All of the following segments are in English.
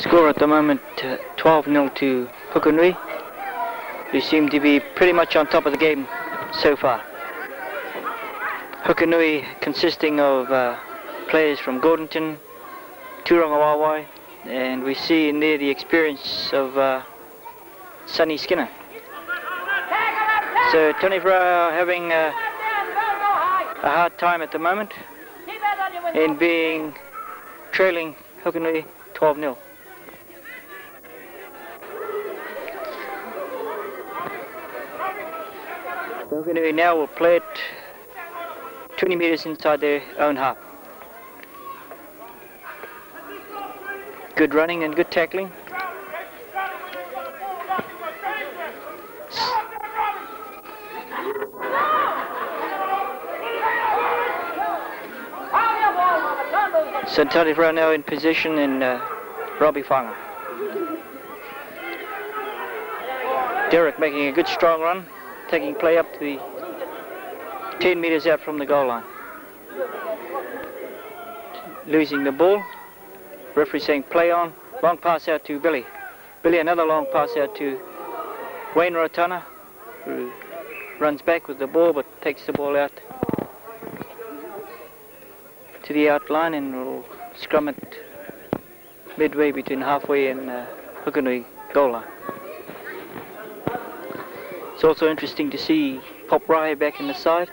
Score at the moment 12-0 uh, to Hukanui, who seem to be pretty much on top of the game so far. Hukanui consisting of uh, players from Gordonton, Turangawaewae, and we see in there the experience of uh, Sonny Skinner. So Taniwharau having uh, a hard time at the moment in being trailing Hukanui 12-0. Hukanui now will play it 20 meters inside their own half. Good running and good tackling. Santani right now in position in uh, Robbie Fanga. Derek making a good strong run, taking play up to the 10 meters out from the goal line. Losing the ball. Referee saying play on. Long pass out to Billy. Billy another long pass out to Wayne Rotana, who runs back with the ball but takes the ball out to the outline and will scrum it midway between halfway and uh, goal line. It's also interesting to see Pop Rye back in the side.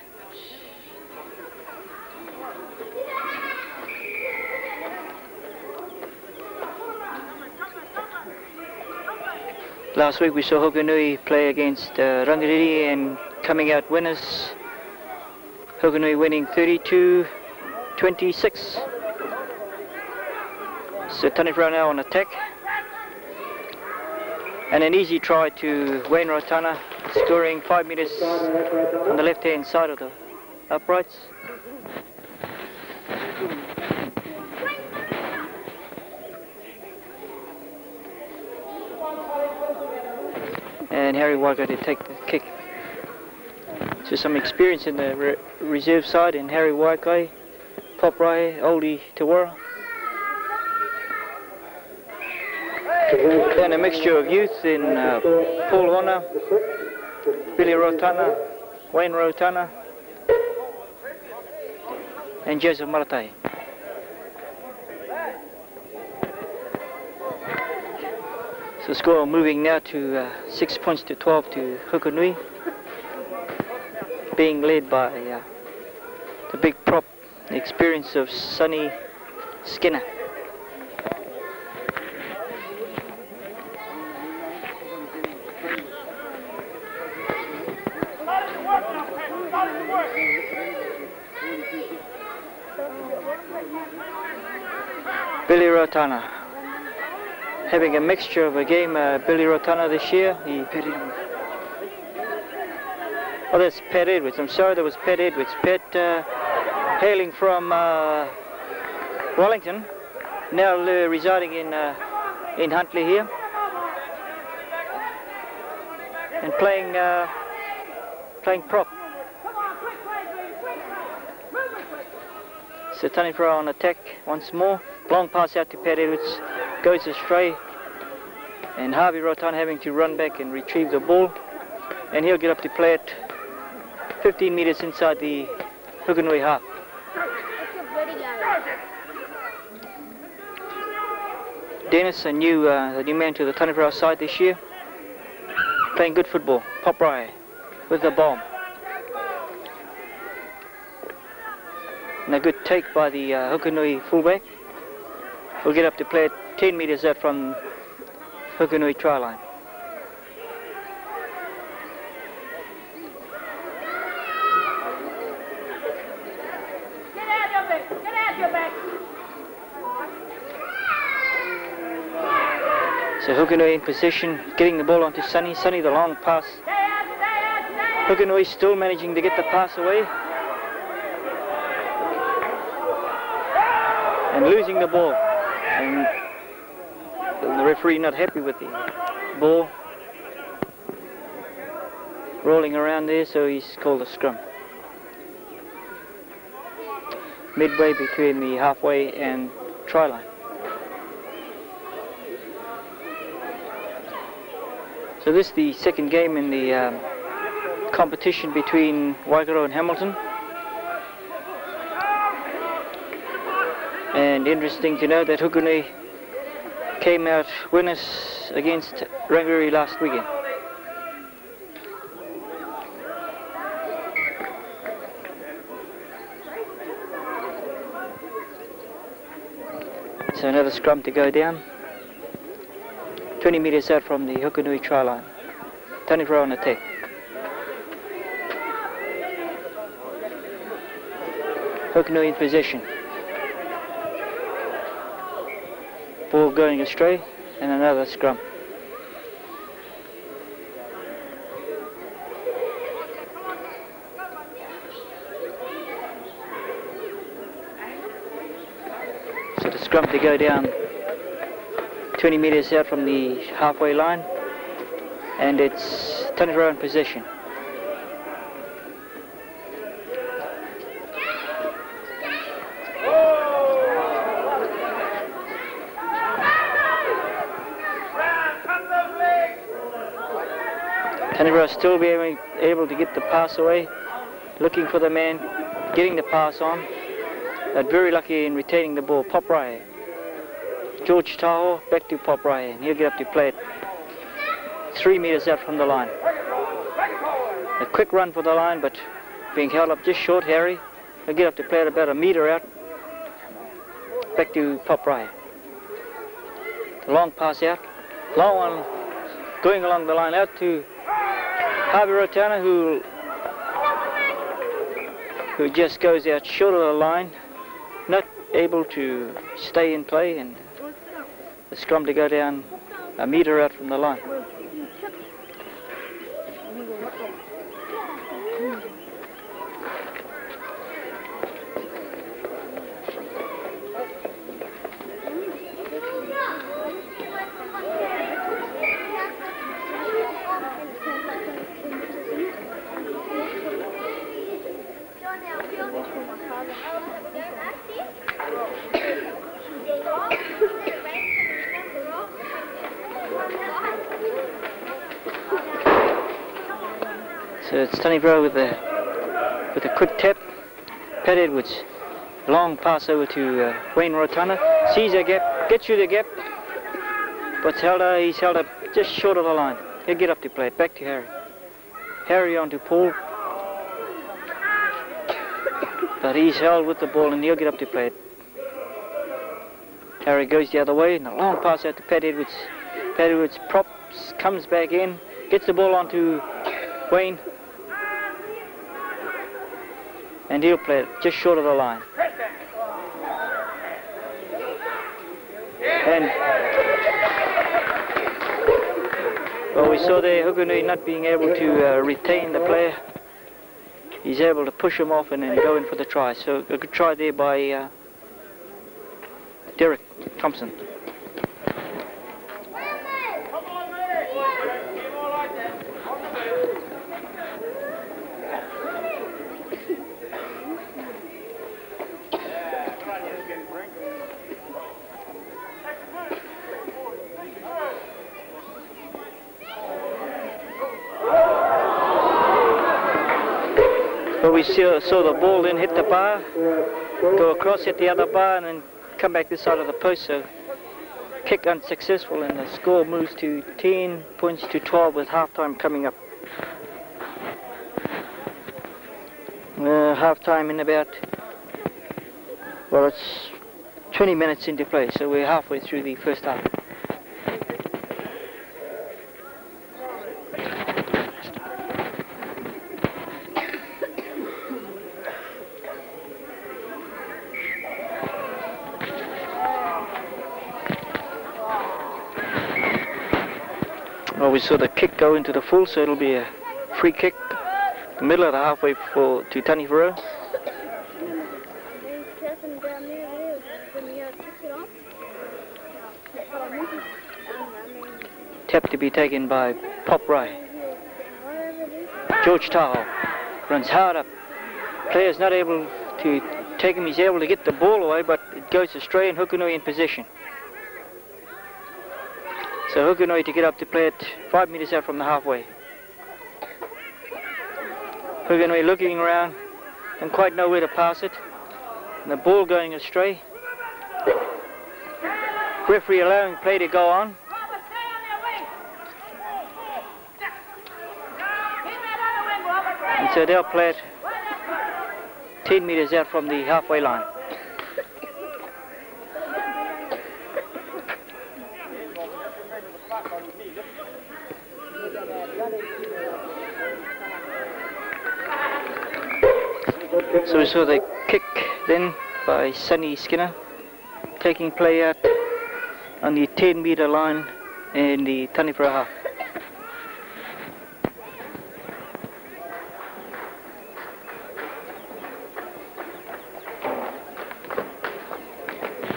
Last week we saw Hukanui play against uh, Rangiriri and coming out winners. Hukanui winning 32 26. So Taniwharau now on attack. And an easy try to Wayne Rotana, scoring five meters on the left hand side of the uprights. And Harry Walker to take the kick. So some experience in the re reserve side in Harry Waikai Poprai, Oldie Tawara. And a mixture of youth in uh, Paul Warner, Billy Rotana, Wayne Rotana, and Joseph Maratai. So score moving now to uh, 6 points to 12 to Hukanui, being led by uh, the big prop the experience of Sonny Skinner. Billy Rotana. Having a mixture of a game, uh, Billy Rotana this year. He Oh, that's Pat Edwards. I'm sorry, that was Pat Edwards. Pat uh, hailing from uh, Wellington, now uh, residing in uh, in Huntly here, and playing uh, playing prop. So Taniwharau on attack once more. Long pass out to Pat Edwards, goes astray, and Harvey Rotan having to run back and retrieve the ball, and he'll get up to play it 15 metres inside the Hukanui half. Dennis, a new, uh, a new man to the Taniwharau side this year, playing good football. Pop Rye with the bomb. And a good take by the uh, Hukanui fullback. We'll get up to play 10 metres out from Hukanui try line. So Hukanui in position, getting the ball onto Sunny. Sunny the long pass. Hukanui still managing to get the pass away. And losing the ball and the referee not happy with the ball rolling around there, so he's called a scrum. Midway between the halfway and try line. So this is the second game in the um, competition between Waikato and Hamilton. And interesting to know that Hukanui came out winners against Rangiriri last weekend. So another scrum to go down. 20 metres out from the Hukanui try line. Taniwharau on attack. Hukanui in possession. Ball going astray and another scrum. So the scrum to go down 20 metres out from the halfway line and it's Taniwharau in possession. Taniwharau still be able to get the pass away, looking for the man, getting the pass on, but very lucky in retaining the ball. Pop Rye. George Tahoe back to Pop Rye, and he'll get up to play it three meters out from the line. A quick run for the line, but being held up just short, Harry. He'll get up to play it about a meter out. Back to Pop Rye. The long pass out. Long one going along the line out to Harvey Rotana, who who just goes out short of the line, not able to stay in play, and the scrum to go down a metre out from the line. So it's Taniwharau with a with a quick tap. Pat Edwards, long pass over to uh, Wayne Rotana. Sees a gap, gets through the gap, but held up, he's held up just short of the line. He'll get up to play. Back to Harry. Harry on to Paul. But he's held with the ball and he'll get up to play it. Harry goes the other way and a long pass out to Pat Edwards. Pat Edwards props, comes back in, gets the ball onto Wayne. And he'll play it just short of the line. And well, we saw there Hukanui not being able to uh, retain the player. He's able to push him off and then go in for the try. So a good try there by uh, Derek Thompson. We saw, saw the ball then hit the bar, go across, hit the other bar, and then come back this side of the post. So kick unsuccessful, and the score moves to 10 points to 12 with halftime coming up. Uh, halftime in about, well, it's 20 minutes into play, so we're halfway through the first half. Well, we saw the kick go into the full, so it'll be a free kick, middle of the halfway for to Tani Taniwharau. Tap to be taken by Pop Ray. George Tahoe runs hard up. Player's not able to take him. He's able to get the ball away, but it goes astray and Hukanui in position. So Hukanui to get up to play it five meters out from the halfway. Hukanui looking around and quite know where to pass it. And the ball going astray. Referee allowing play to go on. And so they'll play it 10 meters out from the halfway line. So saw the kick then by Sonny Skinner, taking play out on the 10 meter line in the Taniwharau half.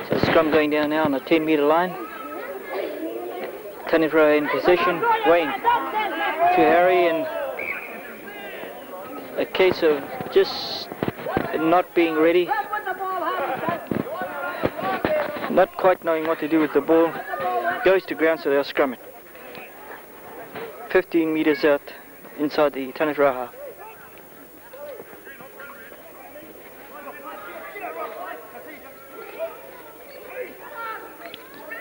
So scrum going down now on the 10 meter line. Taniwharau in position, Wayne to Harry and a case of just not being ready, not quite knowing what to do with the ball, goes to ground so they'll scrum it. 15 meters out inside the Taniwharau half.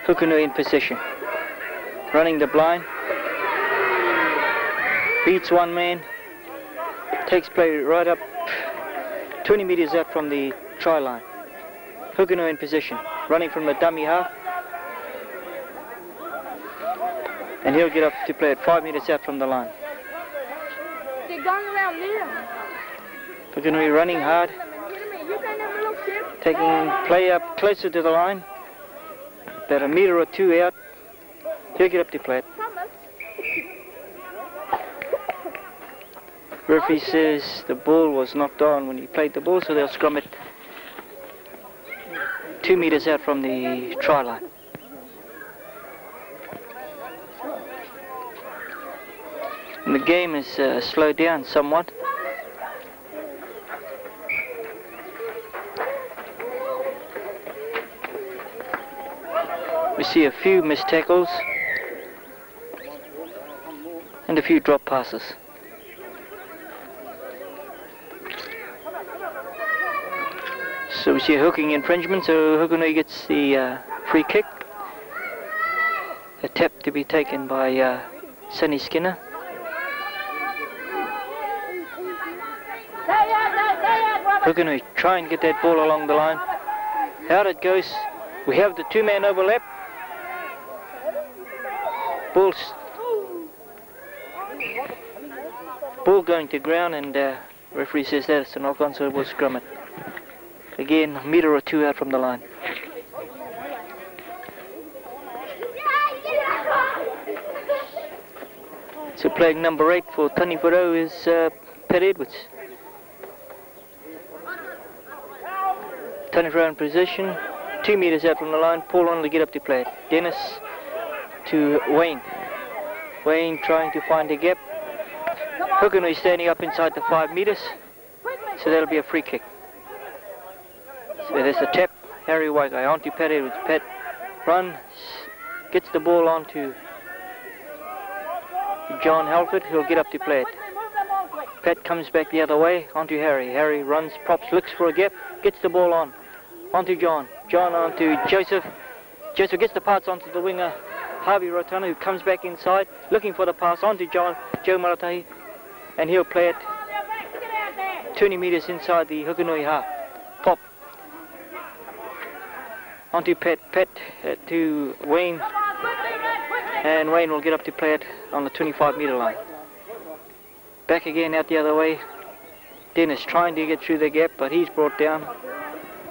Hukanui in position. Running the blind. Beats one man. Takes play right up 20 meters out from the try line. Hukanui in position. Running from the dummy half. And he'll get up to play it five meters out from the line. They're going around there. Hukanui running hard. You can have a look, Chip. Taking play up closer to the line. About a meter or two out. He'll get up to play it. Referee says the ball was knocked on when he played the ball, so they'll scrum it two meters out from the try line. And the game is uh, slowed down somewhat. We see a few missed tackles and a few drop passes. So we see a hooking infringement, so Hukanui gets the uh, free kick. A tap to be taken by uh, Sonny Skinner. Hukanui try and get that ball along the line. Out it goes. We have the two-man overlap. Ball, ball going to ground and uh, referee says that's a knock on so it. Again, a meter or two out from the line. So playing number eight for Taniwharau is uh, Pat Edwards. Taniwharau in position, two meters out from the line. Paul on to get up to play it. Dennis to Wayne. Wayne trying to find a gap. Hukanui standing up inside the five meters. So that'll be a free kick. There's a tap. Harry Waikai onto Pat Edwards. Pat runs, gets the ball onto John Halford, who'll get up to play it. Pat comes back the other way, onto Harry. Harry runs, props, looks for a gap, gets the ball on. Onto John. John onto Joseph. Joseph gets the pass onto the winger, Harvey Rotana, who comes back inside, looking for the pass onto John, Joe Maratahi, and he'll play it 20 metres inside the Hukanui half. Pop. Onto Pat. Pat uh, to Wayne. And Wayne will get up to play it on the 25 metre line. Back again out the other way. Dennis trying to get through the gap, but he's brought down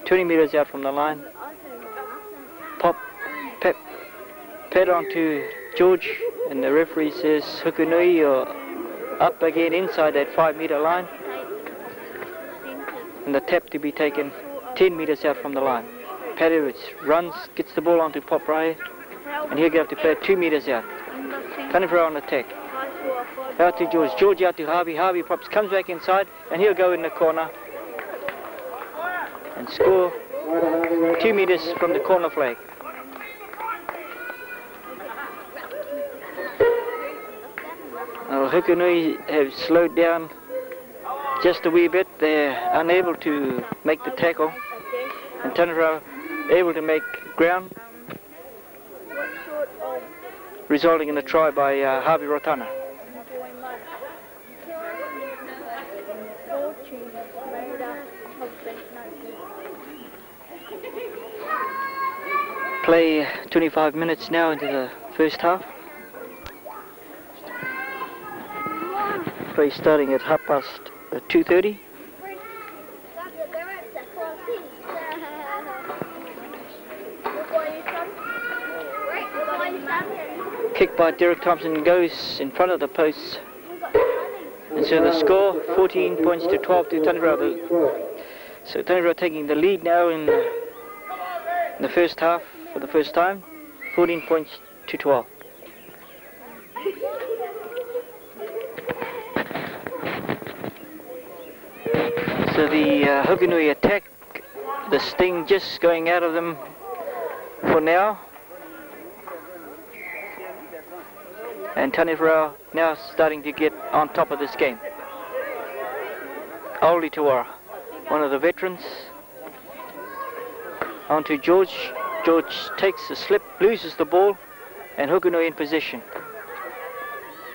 20 metres out from the line. Pop, Pep, Pat onto George, and the referee says Hukanui, you're up again inside that 5 metre line. And the tap to be taken 10 metres out from the line. Edwards runs, gets the ball onto Pop Rai, and he'll get up to play 2 metres out. Taniwharau on the attack. Out to George. George out to Harvey. Harvey props, comes back inside, and he'll go in the corner and score two metres from the corner flag. Well, Hukanui have slowed down just a wee bit. They're unable to make the tackle. And Taniwharau able to make ground, resulting in a try by uh, Harvey Rotana. Play 25 minutes now into the first half. Play starting at half past uh, 2.30. Kick by Derek Thompson goes in front of the post. And so the score, 14 points to 12 to Taniwharau. So Taniwharau taking the lead now in the, first half for the first time, 14 points to 12. So the uh, Hukanui attack, the sting just going out of them for now. And Tony Taniwharau now starting to get on top of this game. Oli Tuara, one of the veterans. On to George. George takes a slip, loses the ball, and Hukanui in position.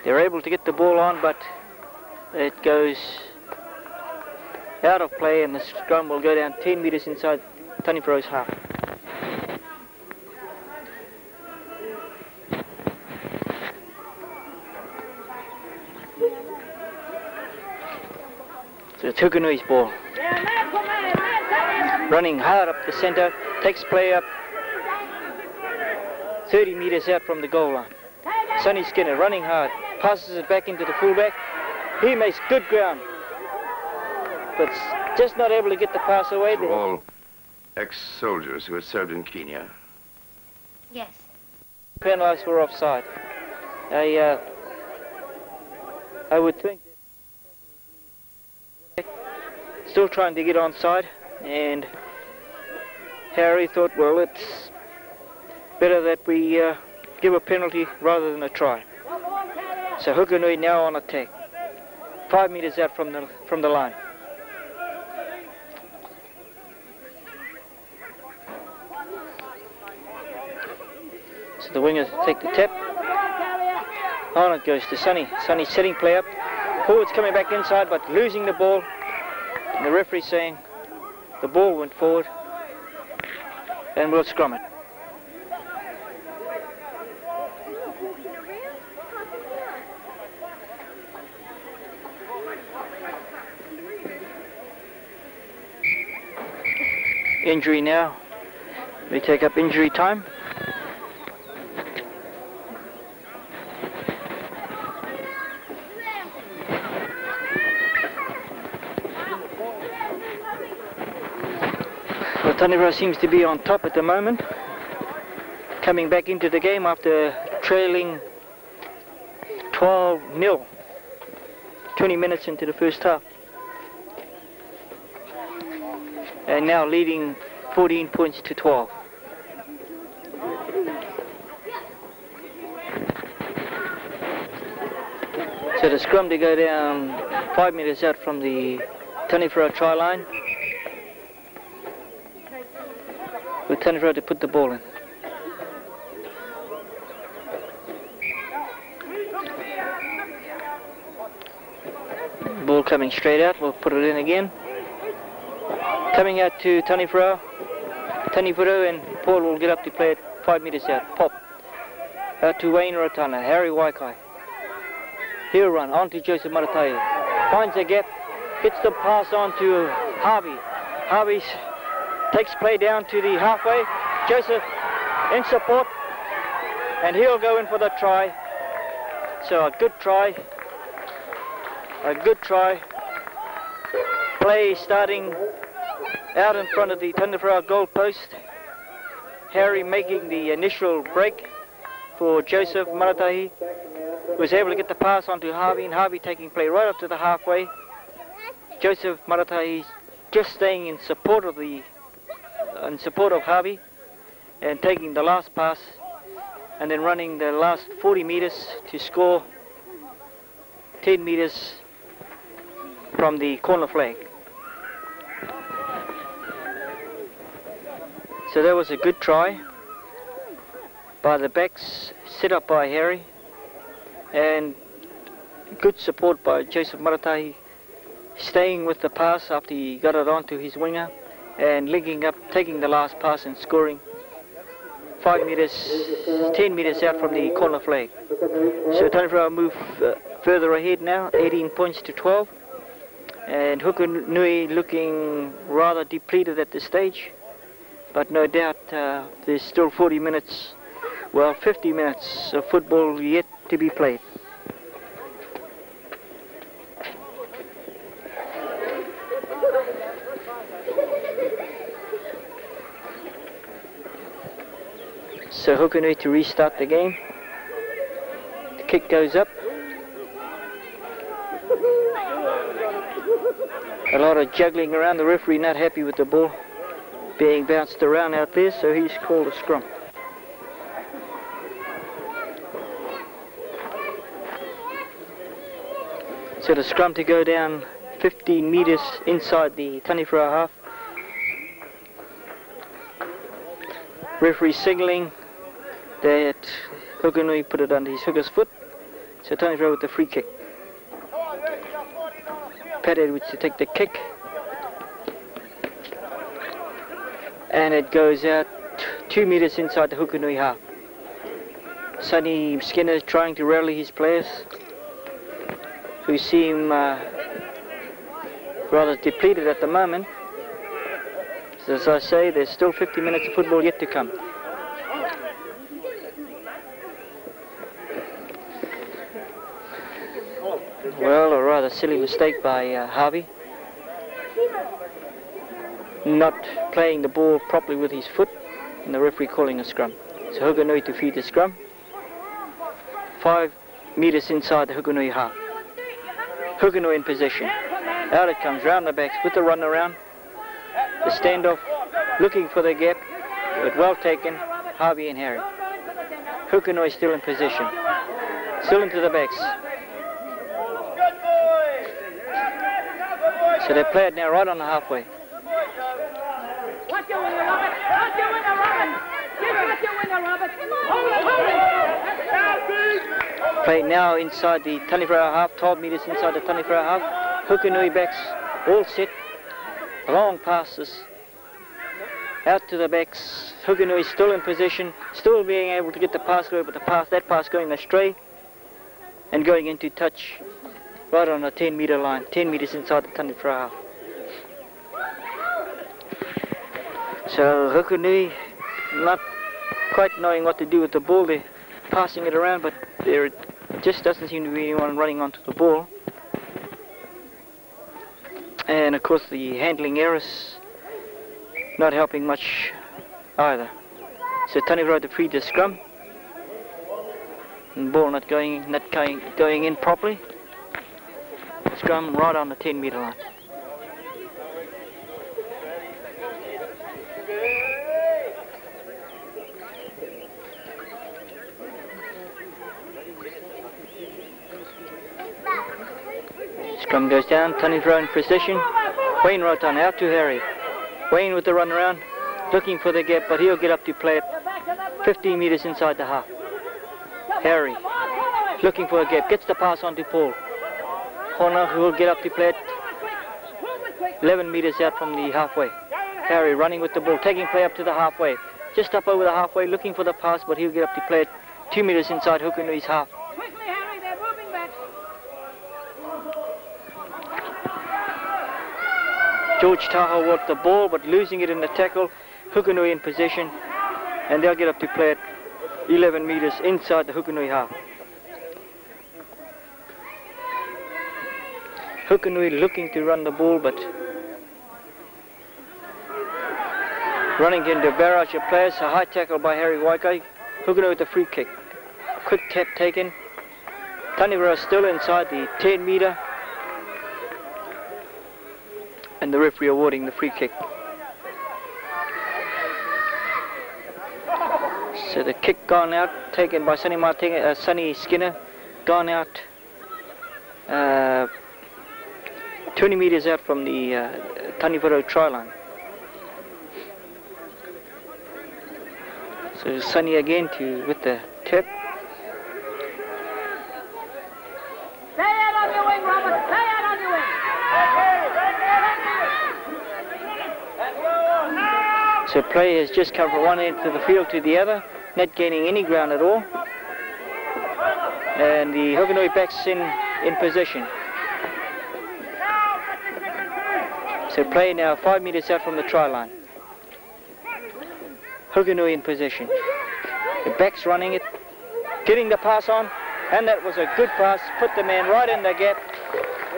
They're able to get the ball on, but it goes out of play and the scrum will go down 10 metres inside Tony Taniwharau's half. So it's Hukanui's ball. Running hard up the centre, takes play up 30 metres out from the goal line. Sonny Skinner running hard, passes it back into the fullback. He makes good ground but just not able to get the pass away. They're all ex-soldiers who had served in Kenya. Yes. Penalised for offside. I, uh, I would think still trying to get on onside and Harry thought well it's better that we uh, give a penalty rather than a try. So Hukanui now on attack. Five metres out from the from the line. So the wingers take the tip. On it goes to Sonny. Sonny setting play up. Forwards coming back inside but losing the ball. And the referee saying the ball went forward and we'll scrum it. Injury now. We take up injury time. Taniwharau seems to be on top at the moment. Coming back into the game after trailing 12 0 20 minutes into the first half. And now leading 14 points to 12. So the scrum to go down five metres out from the Taniwharau try line. Lieutenant Road to put the ball in. Ball coming straight out, we'll put it in again. Coming out to Tony Farrow. Tony and Paul will get up to play it five metres out. Pop. Out to Wayne Rotana, Harry Waikai. He'll run on to Joseph Maratai. Finds a gap, gets the pass on to Harvey. Harvey's Takes play down to the halfway. Joseph in support. And he'll go in for the try. So a good try. A good try. Play starting out in front of the Tundra goal post. Harry making the initial break for Joseph Maratahi. Was able to get the pass onto Harvey and Harvey taking play right up to the halfway. Joseph Maratahi just staying in support of the in support of Harvey and taking the last pass and then running the last 40 meters to score 10 meters from the corner flag. So that was a good try by the backs, set up by Harry, and good support by Joseph Maratahi, staying with the pass after he got it onto his winger, and linking up, taking the last pass and scoring five meters, 10 meters out from the corner flag. So Taniwharau move uh, further ahead now, 18 points to 12. And Hukanui looking rather depleted at this stage. But no doubt uh, there's still 40 minutes, well 50 minutes of football yet to be played. So Hukanui to restart the game. The kick goes up. A lot of juggling around. The referee not happy with the ball being bounced around out there, so he's called a scrum. So the scrum to go down 15 metres inside the Taniwharau half. Referee signalling that Hukanui put it under his hooker's foot. So Tony Rowe with the free kick. Pat Edwards to take the kick. And it goes out two metres inside the Hukanui half. Sonny Skinner trying to rally his players who seem uh, rather depleted at the moment. As I say, there's still 50 minutes of football yet to come. Well, a rather silly mistake by uh, Harvey. Not playing the ball properly with his foot, and the referee calling a scrum. So Hukanui to feed the scrum. Five metres inside the Hukanui half. Hukanui in position. Out it comes, round the backs with the run around. The standoff, looking for the gap, but well taken, Harvey and Harry. Hukanui still in position. Still into the backs. So they play it now right on the halfway. Watch your winner, Robert. Watch your winner, Robert. Just watch your winner, Robert. Hold it, hold it. Play now inside the Taniwharau half, 12 metres inside the Taniwharau half. Hukanui backs, all set. Long passes. Out to the backs. Hukanui still in position, still being able to get the pass through, but the pass, that pass going astray and going into touch right on the 10 metre line, 10 metres inside the Taniwharau half. So Hukanui not quite knowing what to do with the ball. They're passing it around, but there just doesn't seem to be anyone running onto the ball. And of course the handling errors not helping much either. So rode the free to scrum. And ball not going not going going in properly. Scrum right on the 10 metre line. Scrum goes down, Tony throw in precision. Wayne right on, out to Harry. Wayne with the run around, looking for the gap, but he'll get up to play it 15 metres inside the half. Harry, looking for a gap, gets the pass on to Paul. Horner who will get up to play it 11 metres out from the halfway. Harry running with the ball, taking play up to the halfway. Just up over the halfway, looking for the pass, but he'll get up to play it 2 metres inside Hukanui's half. Quickly, Harry, they're moving back. George Tahoe walked the ball, but losing it in the tackle. Hukanui in position, and they'll get up to play it 11 metres inside the Hukanui half. Hukanui looking to run the ball, but running into a barrage of players. A high tackle by Harry Waikai. Hukanui with a free kick. Quick tap taken. Taniwharau still inside the 10 metre. And the referee awarding the free kick. So the kick gone out, taken by Sonny Martin, uh, Skinner, gone out uh, 20 meters out from the uh, Taniwharau try line. So Sunny again to with the tip. Stay out on your wing, Robert. Stay out on your wing. So play has just come from one end of the field to the other, not gaining any ground at all. And the Hukanui backs in, in position. So play now five meters out from the try line. Hukanui in position. The back's running it, getting the pass on, and that was a good pass. Put the man right in the gap,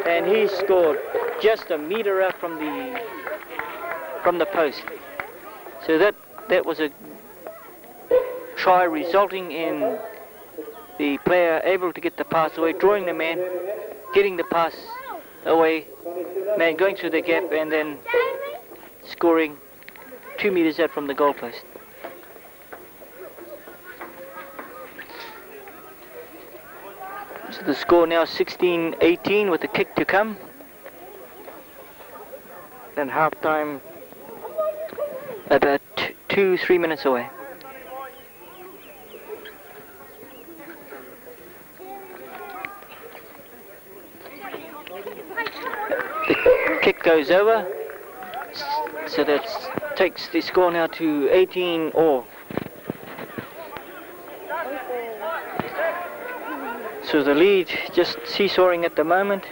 and he scored just a meter out from the from the post. So that that was a try resulting in the player able to get the pass away, drawing the man, getting the pass away, man going through the gap and then scoring two meters out from the goalpost. So the score now 16-18 with a kick to come. And half time about two, three minutes away. Kick goes over, so that takes the score now to 18 all. So the lead just seesawing at the moment.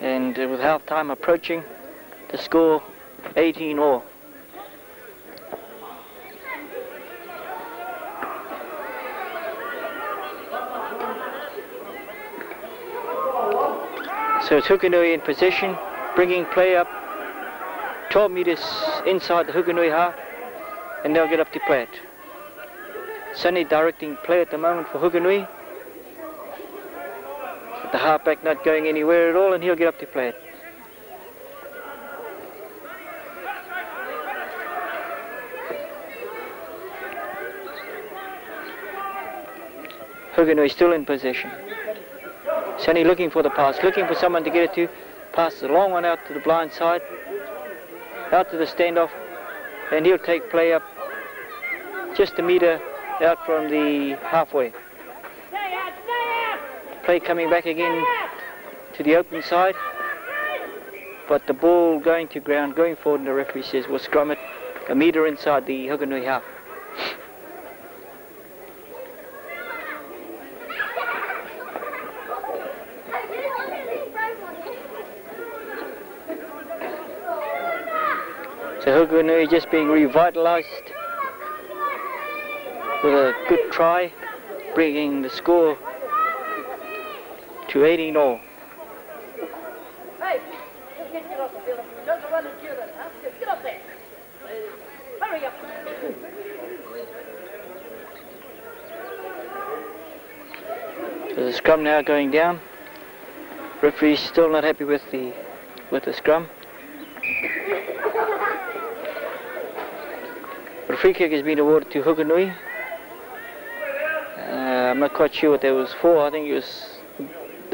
And with half time approaching, the score 18 all. So Hukanui in position, bringing play up 12 meters inside the Hukanui half, and they'll get up to play it. Sunny directing play at the moment for Hukanui. The halfback not going anywhere at all, and he'll get up to play it. Hukanui still in Sunny looking for the pass, looking for someone to get it to. Passes a long one out to the blind side, out to the standoff, and he'll take play up just a meter out from the halfway. Play coming back again to the open side, but the ball going to ground, going forward, and the referee says we'll scrum it a meter inside the Hukanui half. Hukanui just being revitalised with a good try, bringing the score to 18 all. The. So the scrum now going down. Referee's still not happy with the with the scrum. But a free kick has been awarded to Hukanui. Uh, I'm not quite sure what that was for. I think it was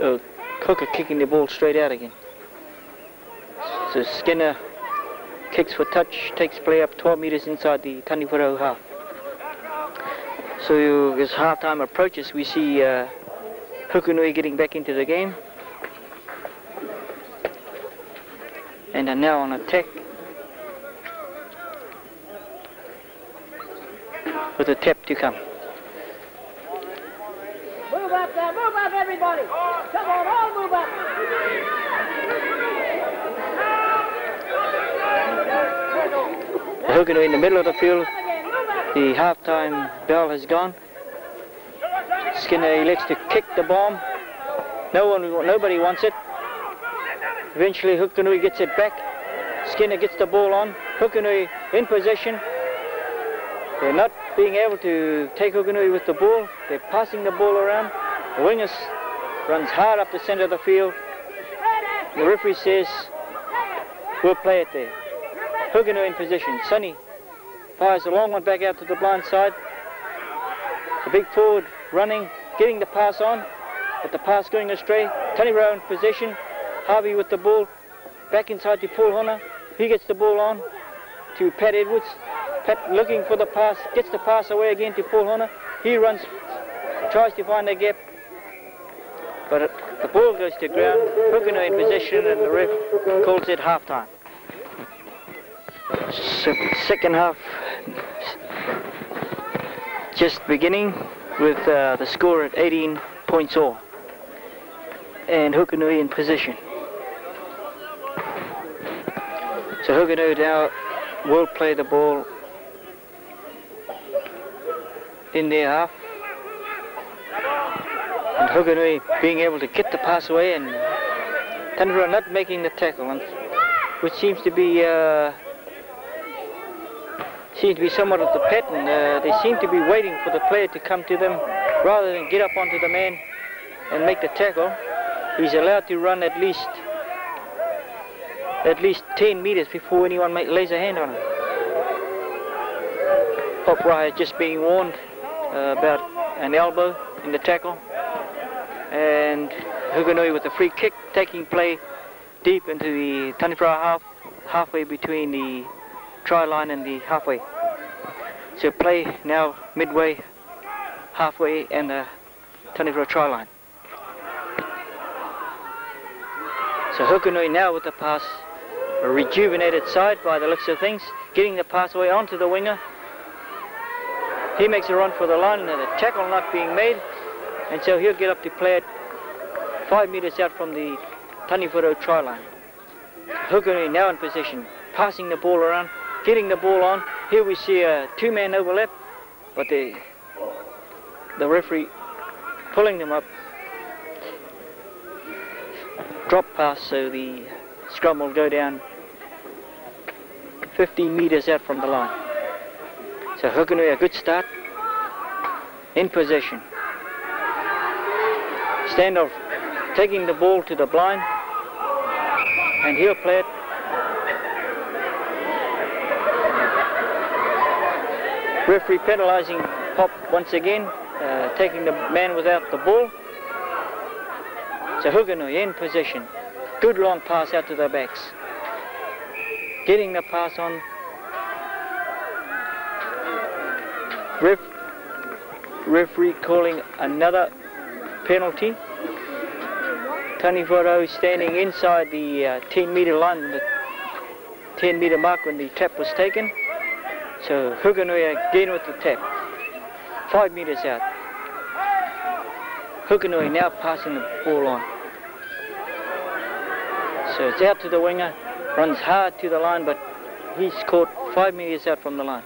uh, Hooker kicking the ball straight out again. So Skinner kicks for touch, takes play up 12 metres inside the Taniwharau half. So as half-time approaches, we see uh, Hukanui getting back into the game. And are now on attack. With a tap to come. Move up there, move up, everybody. Come on, all move up. Hukanui in the middle of the field. Again, move up. The half-time bell has gone. Skinner elects to kick the bomb. No one, nobody wants it. Eventually, Hukanui gets it back. Skinner gets the ball on. Hukanui in possession. They're not being able to take Hukanui with the ball. They're passing the ball around. The wingers runs hard up the center of the field. The referee says, we'll play it there. Hukanui in position. Sonny fires a long one back out to the blind side. The big forward running, getting the pass on, but the pass going astray. Tony Rowe in position. Harvey with the ball. Back inside to Paul Horner. He gets the ball on to Pat Edwards. Looking for the pass, gets the pass away again to Paul Horner. He runs, tries to find a gap, but the ball goes to ground. Hukanui in position, and the ref calls it half time. So second half just beginning with uh, the score at 18 points all. And Hukanui in position. So Hukanui now will play the ball in their half. And Hukanui being able to get the pass away and Taniwharau not making the tackle, which seems to be uh, seems to be somewhat of the pattern. Uh, they seem to be waiting for the player to come to them rather than get up onto the man and make the tackle. He's allowed to run at least at least 10 meters before anyone lays a hand on him. Pop Raya just being warned uh, about an elbow in the tackle. And Hukanui with a free kick taking play deep into the Taniwharau half, halfway between the try line and the halfway. So play now midway, halfway and the Taniwharau try line. So Hukanui now with the pass, a rejuvenated side by the looks of things, getting the pass away onto the winger. He makes a run for the line and the tackle not being made, and so he'll get up to play it five meters out from the Taniwharau try line. Hukanui now in position, passing the ball around, getting the ball on. Here we see a two-man overlap, but the the referee pulling them up. Drop pass, so the scrum will go down 15 meters out from the line. So Hukanui a good start. In possession. Standoff taking the ball to the blind and he'll play it Referee penalising Pop once again, uh, taking the man without the ball. So Hukanui in position. Good long pass out to the backs. Getting the pass on. Ref, referee calling another penalty. Taniwharau standing inside the uh, 10 metre line, the 10 metre mark when the tap was taken. So Hukanui again with the tap. Five meters out. Hukanui now passing the ball on. So it's out to the winger, runs hard to the line, but he's caught five meters out from the line.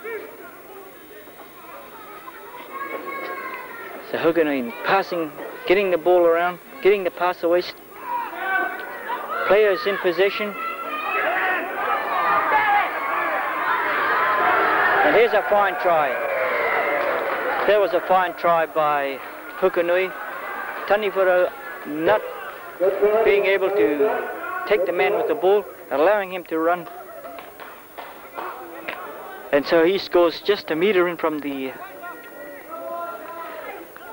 So Hukanui passing, getting the ball around, getting the pass away. Players in possession, And here's a fine try. There was a fine try by Hukanui. Taniwharau not being able to take the man with the ball, allowing him to run. And so he scores just a meter in from the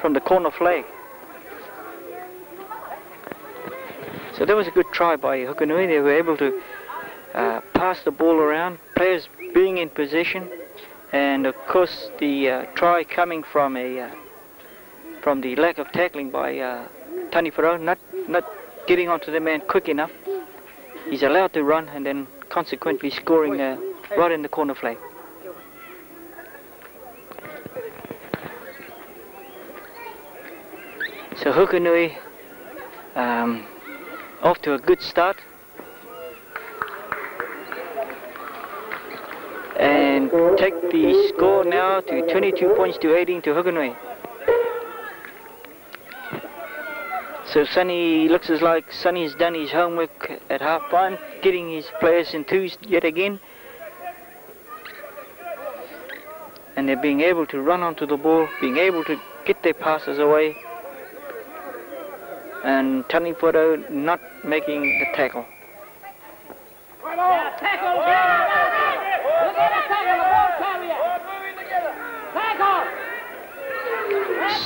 from the corner flag. So that was a good try by Hukanui. They were able to uh, pass the ball around, players being in position and of course the uh, try coming from a uh, from the lack of tackling by uh, Taniwharau, not not getting onto the man quick enough. He's allowed to run and then consequently scoring uh, right in the corner flag. So Hukanui um, off to a good start. and take the score now to 22 points to 18 to Hukanui. So Sonny looks as like Sonny's done his homework at half time, getting his players enthused yet again. And they're being able to run onto the ball, being able to get their passes away. And Photo not making the tackle.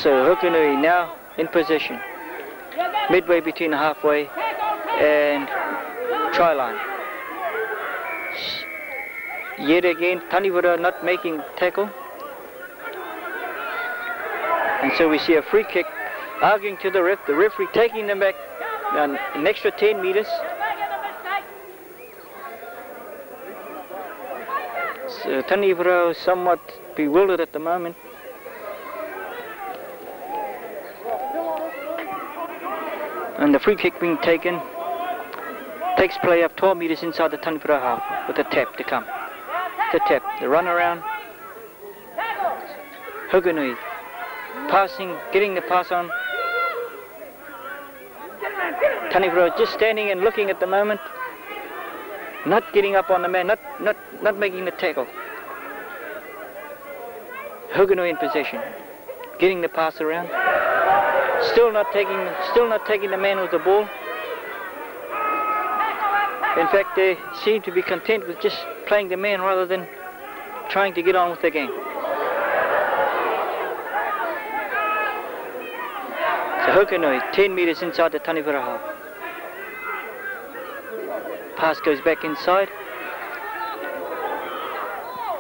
So Hukanui now in position, midway between the halfway and try line. Yet again, Taniwharau not making tackle. And so we see a free kick arguing to the ref, the referee taking them back an, an extra 10 meters. So uh, Taniwharau somewhat bewildered at the moment. And the free kick being taken takes play up 12 meters inside the Taniwharau half with a tap to come. The tap, the run around. Hukanui passing, getting the pass on. Taniwharau just standing and looking at the moment. Not getting up on the man, not, not, not making the tackle. Hukanui in possession, getting the pass around. Still not taking, still not taking the man with the ball. In fact, they seem to be content with just playing the man rather than trying to get on with the game. So Hukanui, 10 meters inside the Taniwharau half. Pass goes back inside.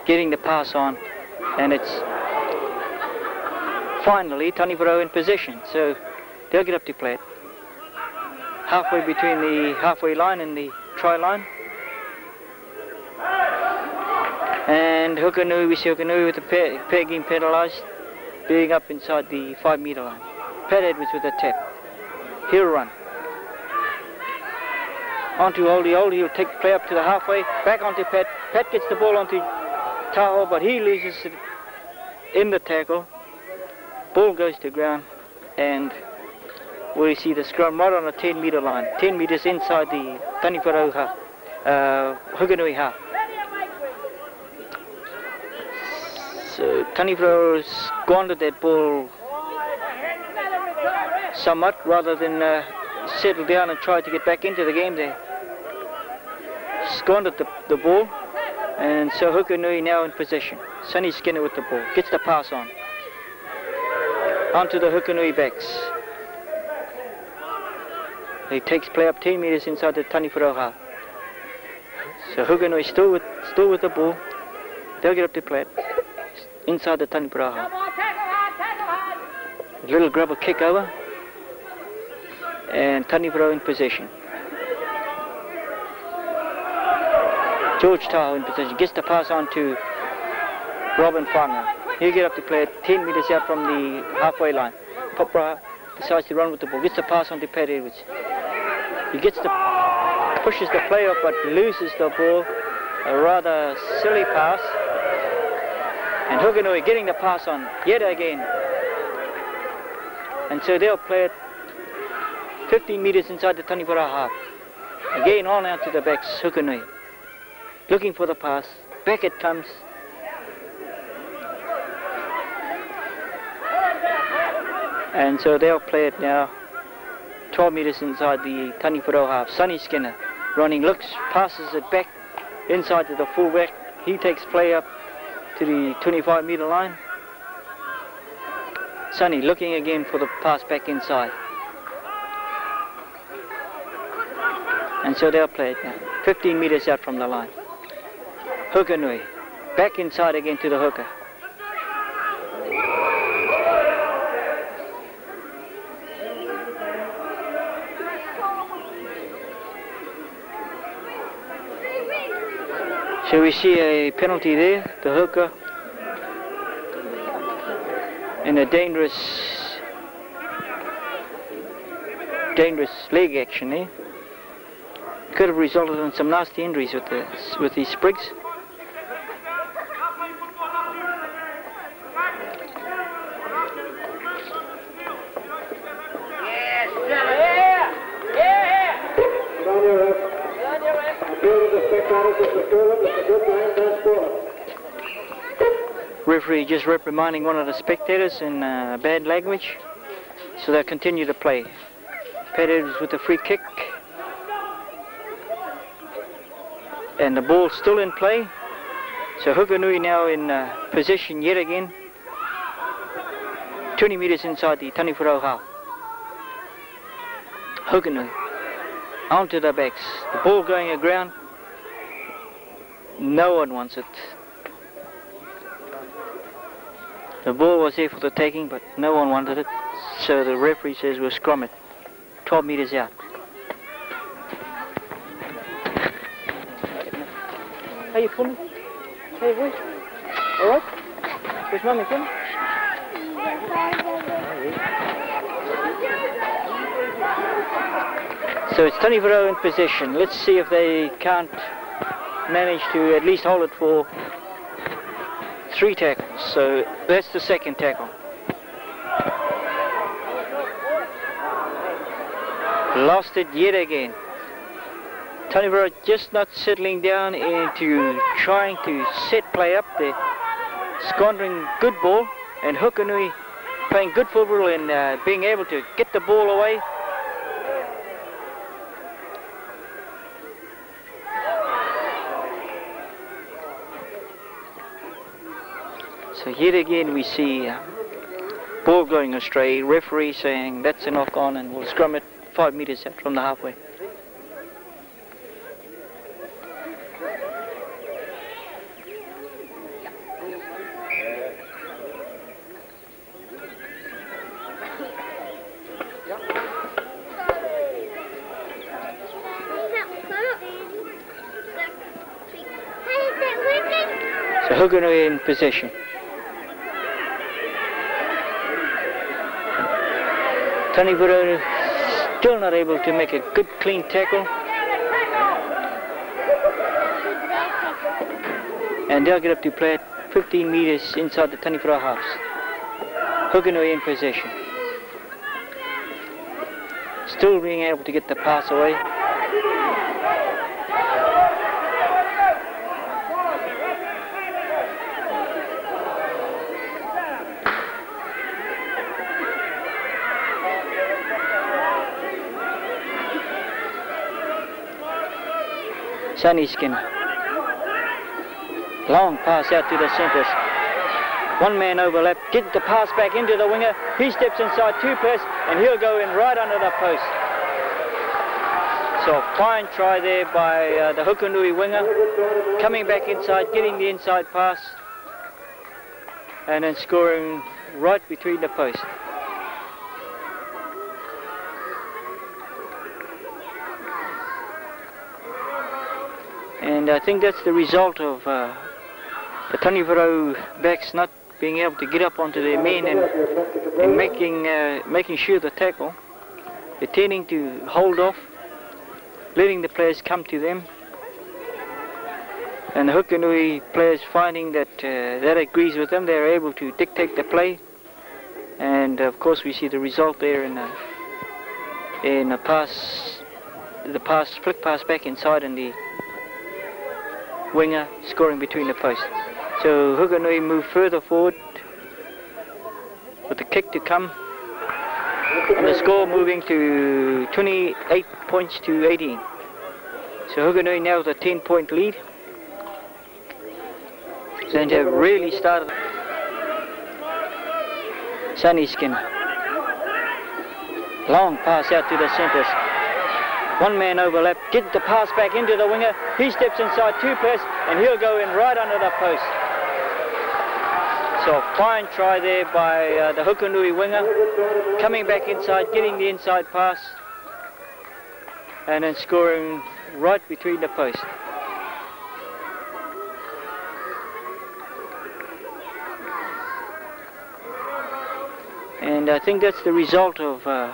Getting the pass on. And it's finally Taniwharau in position. So they'll get up to play it. Halfway between the halfway line and the try line. And Hukanui, we see Hukanui with the pair game penalised, being up inside the five metre line. Pat Edwards with a tap. He'll run. Onto Oldie. Oldie will take play up to the halfway. Back onto Pat. Pat gets the ball onto Tahoe, but he loses it in the tackle. Ball goes to ground. And we see the scrum right on the 10 metre line. 10 metres inside the Taniwharau uh, Hukanui half. So Taniwharau squandered that ball somewhat rather than uh, settle down and try to get back into the game there. Squandered the, the ball and so Hukanui now in possession. Sonny Skinner with the ball, gets the pass on. Onto the Hukanui backs. He takes play up 10 meters inside the Taniwharau half. So Hukanui still with, still with the ball. They'll get up to play. Inside the Taniwharau half. Little a kick over. And Tony Taniwharau in possession. George Tahoe in possession. Gets the pass on to Robin Farmer. He'll get up to play 10 meters out from the halfway line. Popra decides to run with the ball. Gets the pass on to Pat Edwards. He gets the pushes the play off but loses the ball. A rather silly pass. And Hukanui getting the pass on yet again. And so they'll play it 15 meters inside the Taniwharau half. Again on out to the back, Hukanui. Looking for the pass. Back it comes. And so they'll play it now 12 meters inside the Taniwharau half. Sonny Skinner running, looks, passes it back inside to the fullback. He takes play up to the 25 meter line. Sonny looking again for the pass back inside. And so they'll play it now, 15 meters out from the line. Hukanui, back inside again to the hooker. So we see a penalty there, the hooker, and a dangerous, dangerous leg action there. Could have resulted in some nasty injuries with the with these sprigs. Referee just reprimanding one of the spectators in uh, bad language, so they'll continue to play. Edwards with a free kick. And the ball still in play. So Hukanui now in uh, position yet again. 20 metres inside the Taniwharau half. Hukanui onto the backs. The ball going aground. No one wants it. The ball was there for the taking, but no one wanted it. So the referee says we'll scrum it. 12 metres out. How you pulling? Hey, boy. All right? Where's mummy from? So it's Taniwharau in position. Let's see if they can't manage to at least hold it for three tackles. So that's the second tackle. Lost it yet again. Taniwharau just not settling down into trying to set play up there. Squandering good ball and Hukanui playing good football and uh, being able to get the ball away. So yet again we see uh, ball going astray, referee saying that's a knock on and we'll scrum it five metres out from the halfway. Hukanui in possession. Taniwharau still not able to make a good clean tackle. And they'll get up to play at 15 metres inside the Taniwharau halves. Hukanui in possession. Still being able to get the pass away. Sonny Skinner. Long pass out to the centres. One man overlap, get the pass back into the winger. He steps inside two pairs and he'll go in right under the post. So fine try there by uh, the Hukanui winger. Coming back inside, getting the inside pass. And then scoring right between the posts. And I think that's the result of uh, the Taniwharau backs not being able to get up onto their men and, and making uh, making sure the tackle. They're tending to hold off, letting the players come to them. And the Hukanui players finding that uh, that agrees with them, they're able to dictate the play. And of course we see the result there in a, in a pass, the pass, flick pass back inside and the winger scoring between the posts. So Hukanui move further forward with the kick to come. And the score moving to 28 points to 18. So Hukanui now with a 10 point lead. And have really started. Sonny Skin. Long pass out to the centres. One man overlap, get the pass back into the winger. He steps inside two pairs and he'll go in right under the post. So a fine try there by uh, the Hukanui winger. Coming back inside, getting the inside pass. And then scoring right between the posts. And I think that's the result of uh,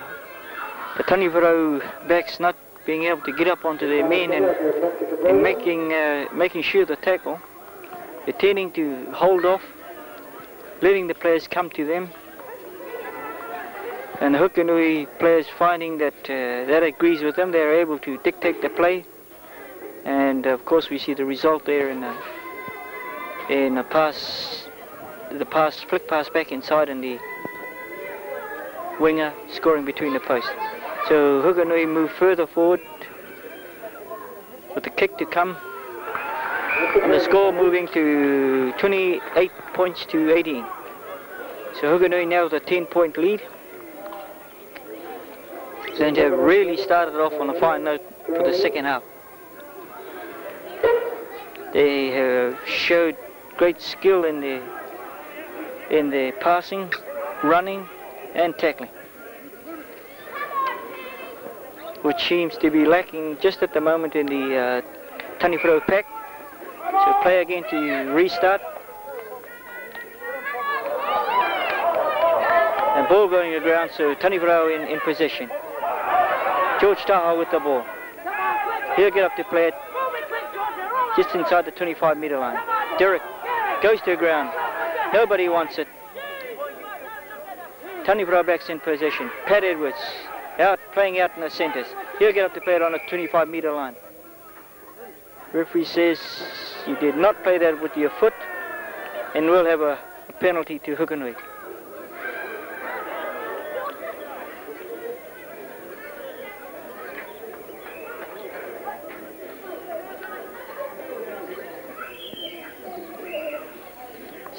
the Taniwharau backs not being able to get up onto their men and, and making uh, making sure the tackle. They're tending to hold off, letting the players come to them. And the Hukanui players finding that uh, that agrees with them, they're able to dictate the play. And of course we see the result there in a, in a pass, the pass, flick pass back inside and the winger scoring between the posts. So Hukanui move further forward with the kick to come. And the score moving to 28 points to 18. So Hukanui now with a 10 point lead. And have really started off on a fine note for the second half. They have showed great skill in the in the passing, running, and tackling, which seems to be lacking just at the moment in the uh, Taniwharau pack. So play again to restart. And ball going to ground, so Taniwharau in, in position. George Taha with the ball. He'll get up to play it just inside the 25 metre line. Derek goes to the ground. Nobody wants it. Tony Brobeck's in position. Pat Edwards out playing out in the centres. He'll get up to play it on a 25 metre line. Referee says you did not play that with your foot and we'll have a, a penalty to Hukanui.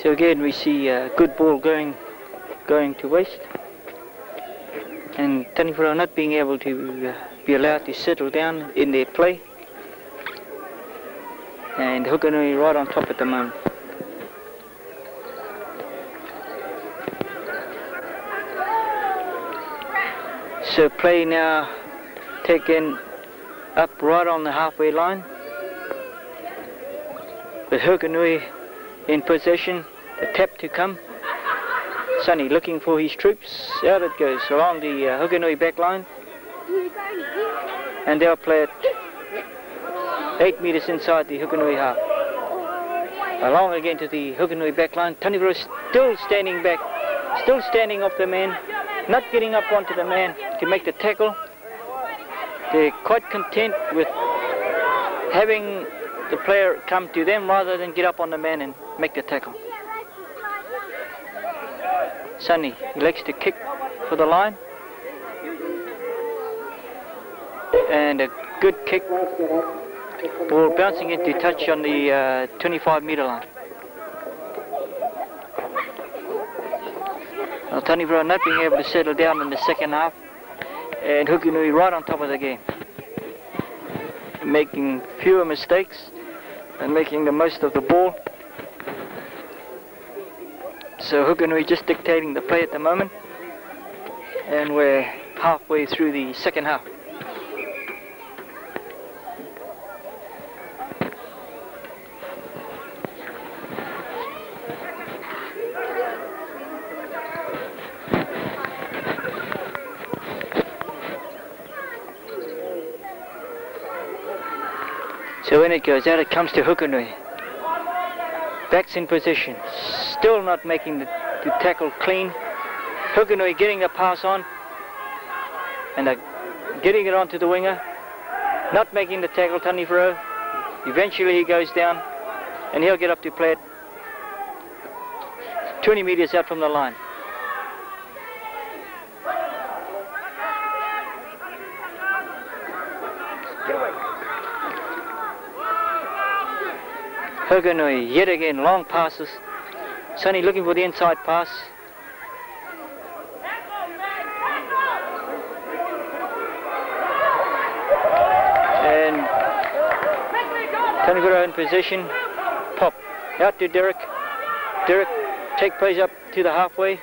So again we see a good ball going going to waste and Taniwharau not being able to uh, be allowed to settle down in their play and Hukanui right on top at the moment. So play now taken up right on the halfway line with Hukanui in possession, the tap to come. Sonny looking for his troops. Out it goes along the uh, Hukanui back line. And they'll play it eight metres inside the Hukanui half. Along again to the Hukanui back line. Taniwharau still standing back, still standing off the man, not getting up onto the man to make the tackle. They're quite content with having the player come to them rather than get up on the man and make the tackle. Sonny elects to kick for the line. And a good kick. Ball bouncing into touch on the uh, 25 metre line. Tony Brown not being able to settle down in the second half. And Hukanui right on top of the game. Making fewer mistakes and making the most of the ball. So Hukanui just dictating the play at the moment. And we're halfway through the second half. So when it goes out, it comes to Hukanui. Backs in position. Still not making the, the tackle clean. Hukanui getting the pass on. And getting it onto the winger. Not making the tackle, Tony Taniwharau. Eventually he goes down. And he'll get up to play it 20 metres out from the line. Hukanui yet again, long passes. Sonny looking for the inside pass. And Taniwharau in position. Pop. Out to Derek. Derek take plays up to the halfway.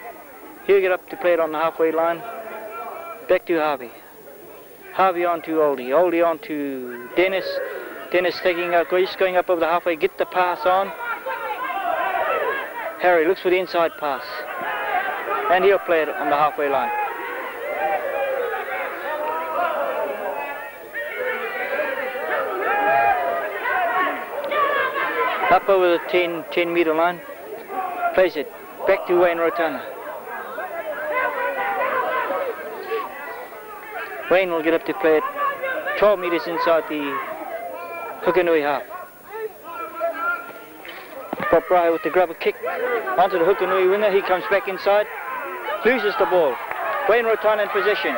He'll get up to play it on the halfway line. Back to Harvey. Harvey on to Oldie. Oldie on to Dennis. Dennis taking a grease, going up over the halfway, get the pass on. Harry looks for the inside pass. And he'll play it on the halfway line. Up over the 10, 10 meter line. Plays it back to Wayne Rotana. Wayne will get up to play it 12 meters inside the Hukanui half. Breyer with the grubber kick onto the Hukanui winger. He comes back inside, loses the ball. Wayne Rotana in possession.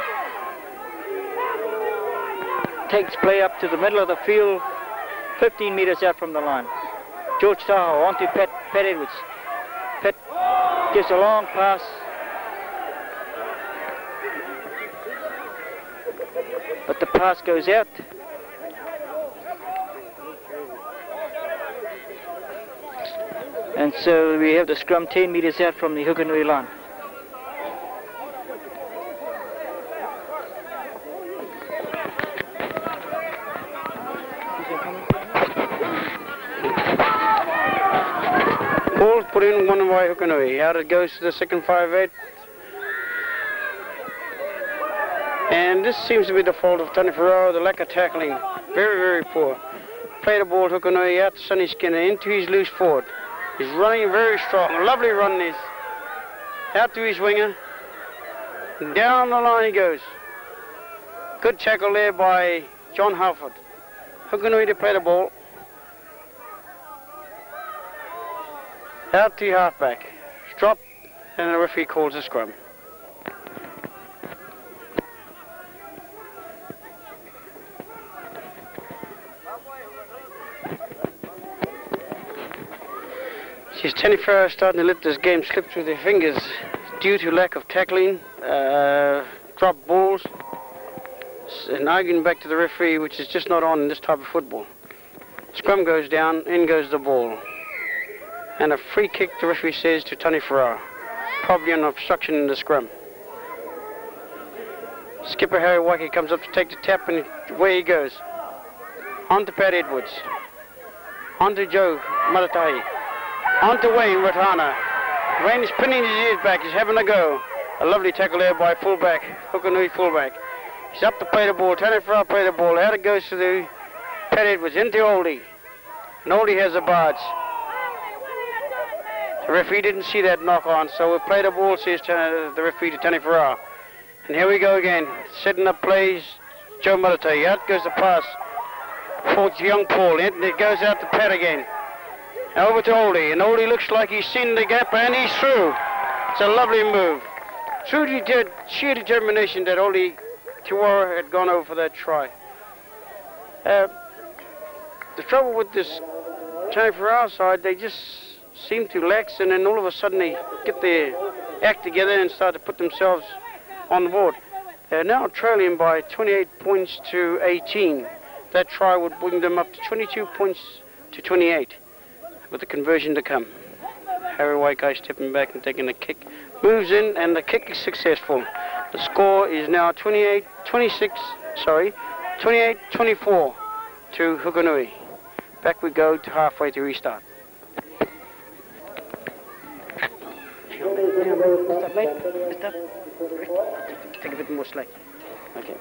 Takes play up to the middle of the field, 15 metres out from the line. George Tahoe onto Pat, Pat Edwards. Pat Gives a long pass. But the pass goes out. And so we have the scrum 10 metres out from the Hukanui line. Ball put in one by Hukanui. Out it goes to the second 5-8. And this seems to be the fault of Taniwharau, the lack of tackling. Very, very poor. Play the ball, to Hukanui out to Sonny Skinner, into his loose forward. He's running very strong. Lovely run this. Out to his winger. Down the line he goes. Good tackle there by John Halford. Hukanui to play the ball. Out to halfback. Drop, and the referee calls a scrum. She's Taniwharau starting to let this game slip through their fingers due to lack of tackling, uh, balls, and arguing back to the referee, which is just not on in this type of football. Scrum goes down, in goes the ball. And a free kick, the referee says, to Taniwharau. Probably an obstruction in the scrum. Skipper Harry Wacky comes up to take the tap, and away he goes. On to Pat Edwards. On to Joe Maratai. On to Wayne Ratana. Wayne is pinning his ears back. He's having a go. A lovely tackle there by fullback, Hukanui fullback. He's up to play the ball. Taniwharau play the ball. Out it goes to the Pat Edwards into Oldie. And Oldie has a barge. The referee didn't see that knock on, so we'll play the ball, says to, the referee to Taniwharau. And here we go again. Setting up plays, Joe Maratai. Out goes the pass for young Paul. And it goes out to Pat again. Over to Oldie, and Oldie looks like he's seen the gap, and he's through. It's a lovely move. Through the sheer determination that Oldie Tiwara had gone over for that try. Uh, the trouble with this time for our side, they just seem to lax, and then all of a sudden they get their act together and start to put themselves on the board. They're now trailing by 28 points to 18. That try would bring them up to 22 points to 28 with the conversion to come. Harry White guy stepping back and taking a kick. Moves in and the kick is successful. The score is now 28, 26, sorry, 28, 24 to Hukanui. Back we go to halfway to restart. Stop, mate. Stop. Take a bit more slack. Okay.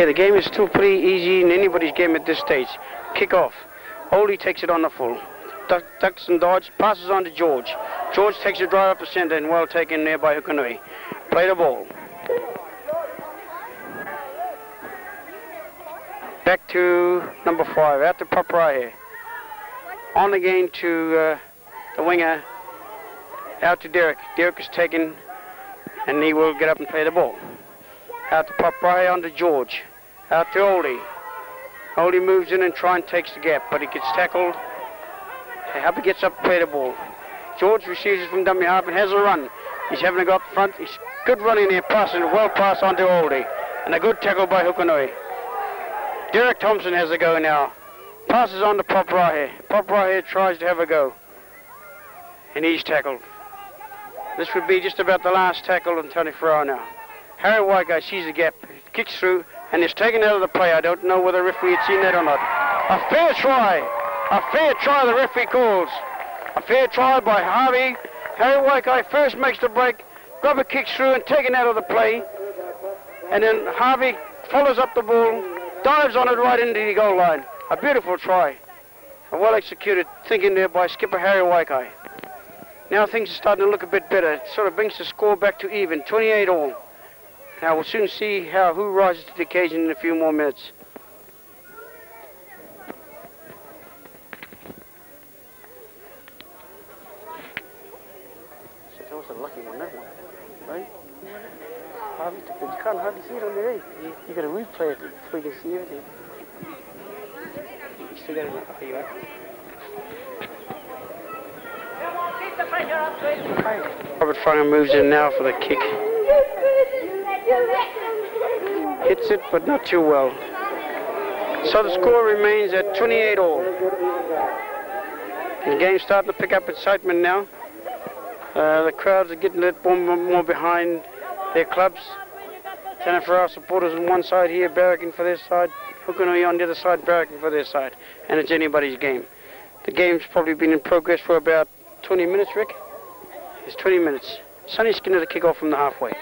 Okay, the game is still pretty easy in anybody's game at this stage. Kick off. Oldie takes it on the full. Duck, ducks and dodge, passes on to George. George takes a drive up the center and well taken there by Hukanui. Play the ball. Back to number five, out to Paprahe. On again to uh, the winger, out to Derek. Derek is taken and he will get up and play the ball. Out to Paprahe on to George. Out to Oldie. Oldie moves in and try and takes the gap, but he gets tackled. Happy gets up play the ball. George receives it from dummy half and has a run. He's having to go up front. He's good running there, passing, well pass on to Oldie. And a good tackle by Hukanui. Derek Thompson has a go now. Passes on to Paprahe. Paprahe tries to have a go. And he's tackled. This would be just about the last tackle on Taniwharau now. Harry guy sees the gap, kicks through, and is taken out of the play. I don't know whether the referee had seen that or not. A fair try. A fair try the referee calls. A fair try by Harvey. Harry guy first makes the break, grubber kicks through and taken out of the play. And then Harvey follows up the ball, dives on it right into the goal line. A beautiful try. A well executed thinking there by skipper Harry Waika'i. Now things are starting to look a bit better. It sort of brings the score back to even, 28 all. Now we'll soon see how who rises to the occasion in a few more minutes. That was a lucky one, that one. Right? Harvey took. You can't hardly see it on there, eh? You, you got to replay it before you can see everything. You still got it. Okay, you are. Come on, keep the pressure up, please. Robert Fanger moves in now for the kick. Hits it, but not too well. So the score remains at 28 all. The game's starting to pick up excitement now. Uh, the crowds are getting a little more, more behind their clubs. Taniwharau supporters on one side here barracking for their side, Hukanui on the other side barracking for their side, and it's anybody's game. The game's probably been in progress for about 20 minutes, Rick. It's 20 minutes. Sonny Skinner to kick off from the halfway.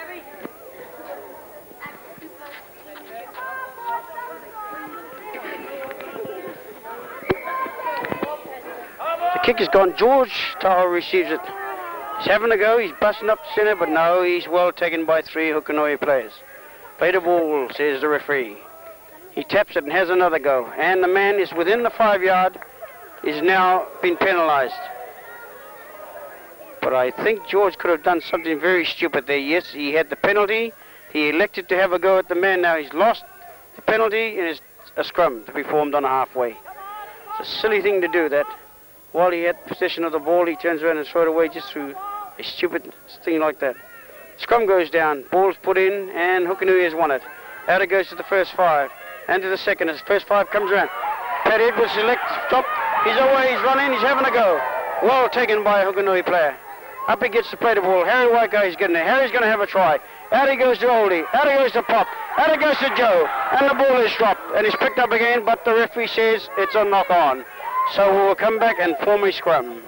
Kick is gone. George Tahoe receives it. He's having a go. He's busting up the center, but no, he's well taken by three Hukanui players. Play the ball, says the referee. He taps it and has another go. And the man is within the five yard, is now been penalized. But I think George could have done something very stupid there. Yes, he had the penalty. He elected to have a go at the man. Now he's lost the penalty and it's a scrum to be formed on a halfway. It's a silly thing to do that. While he had possession of the ball, he turns around and throws it away just through a stupid thing like that. Scrum goes down, ball's put in, and Hukanui has won it. Out it goes to the first five, and to the second as the first five comes around. Pat Edwards selects, stop, he's away, he's running, he's having a go. Well taken by a Hukanui player. Up he gets to play the ball. Harry White is getting there. Harry's going to have a try. Out he goes to Oldie. Out he goes to Pop. Out he goes to Joe. And the ball is dropped. And he's picked up again, but the referee says it's a knock on. So we'll come back and form a scrum.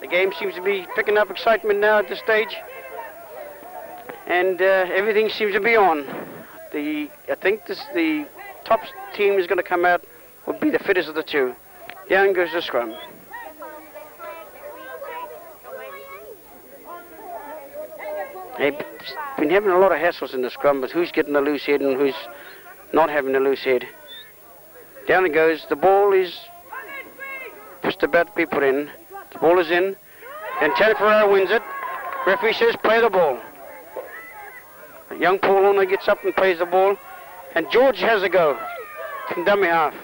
The game seems to be picking up excitement now at this stage. And uh, everything seems to be on. The I think this the top team is going to come out will be the fittest of the two. Down goes the scrum. They've been having a lot of hassles in the scrum, but who's getting the loose head and who's not having the loose head? Down it goes. The ball is just about to be put in. The ball is in. And Taniwharau wins it. Referee says play the ball. Young Paul Horner gets up and plays the ball. And George has a go from dummy half.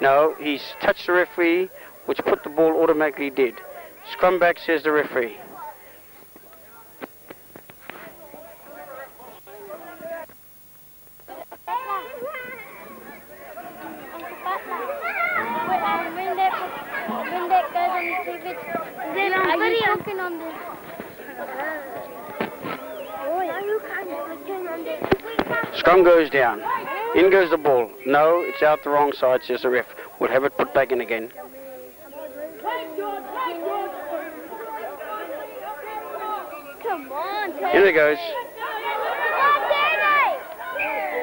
No, he's touched the referee, which put the ball automatically dead. Scrum back says the referee. Then I'm very open on this. Oh, yeah, you can't on this. Scrum goes down. In goes the ball. No, it's out the wrong side, says the ref. We'll have it put back in again. Come on, In it goes.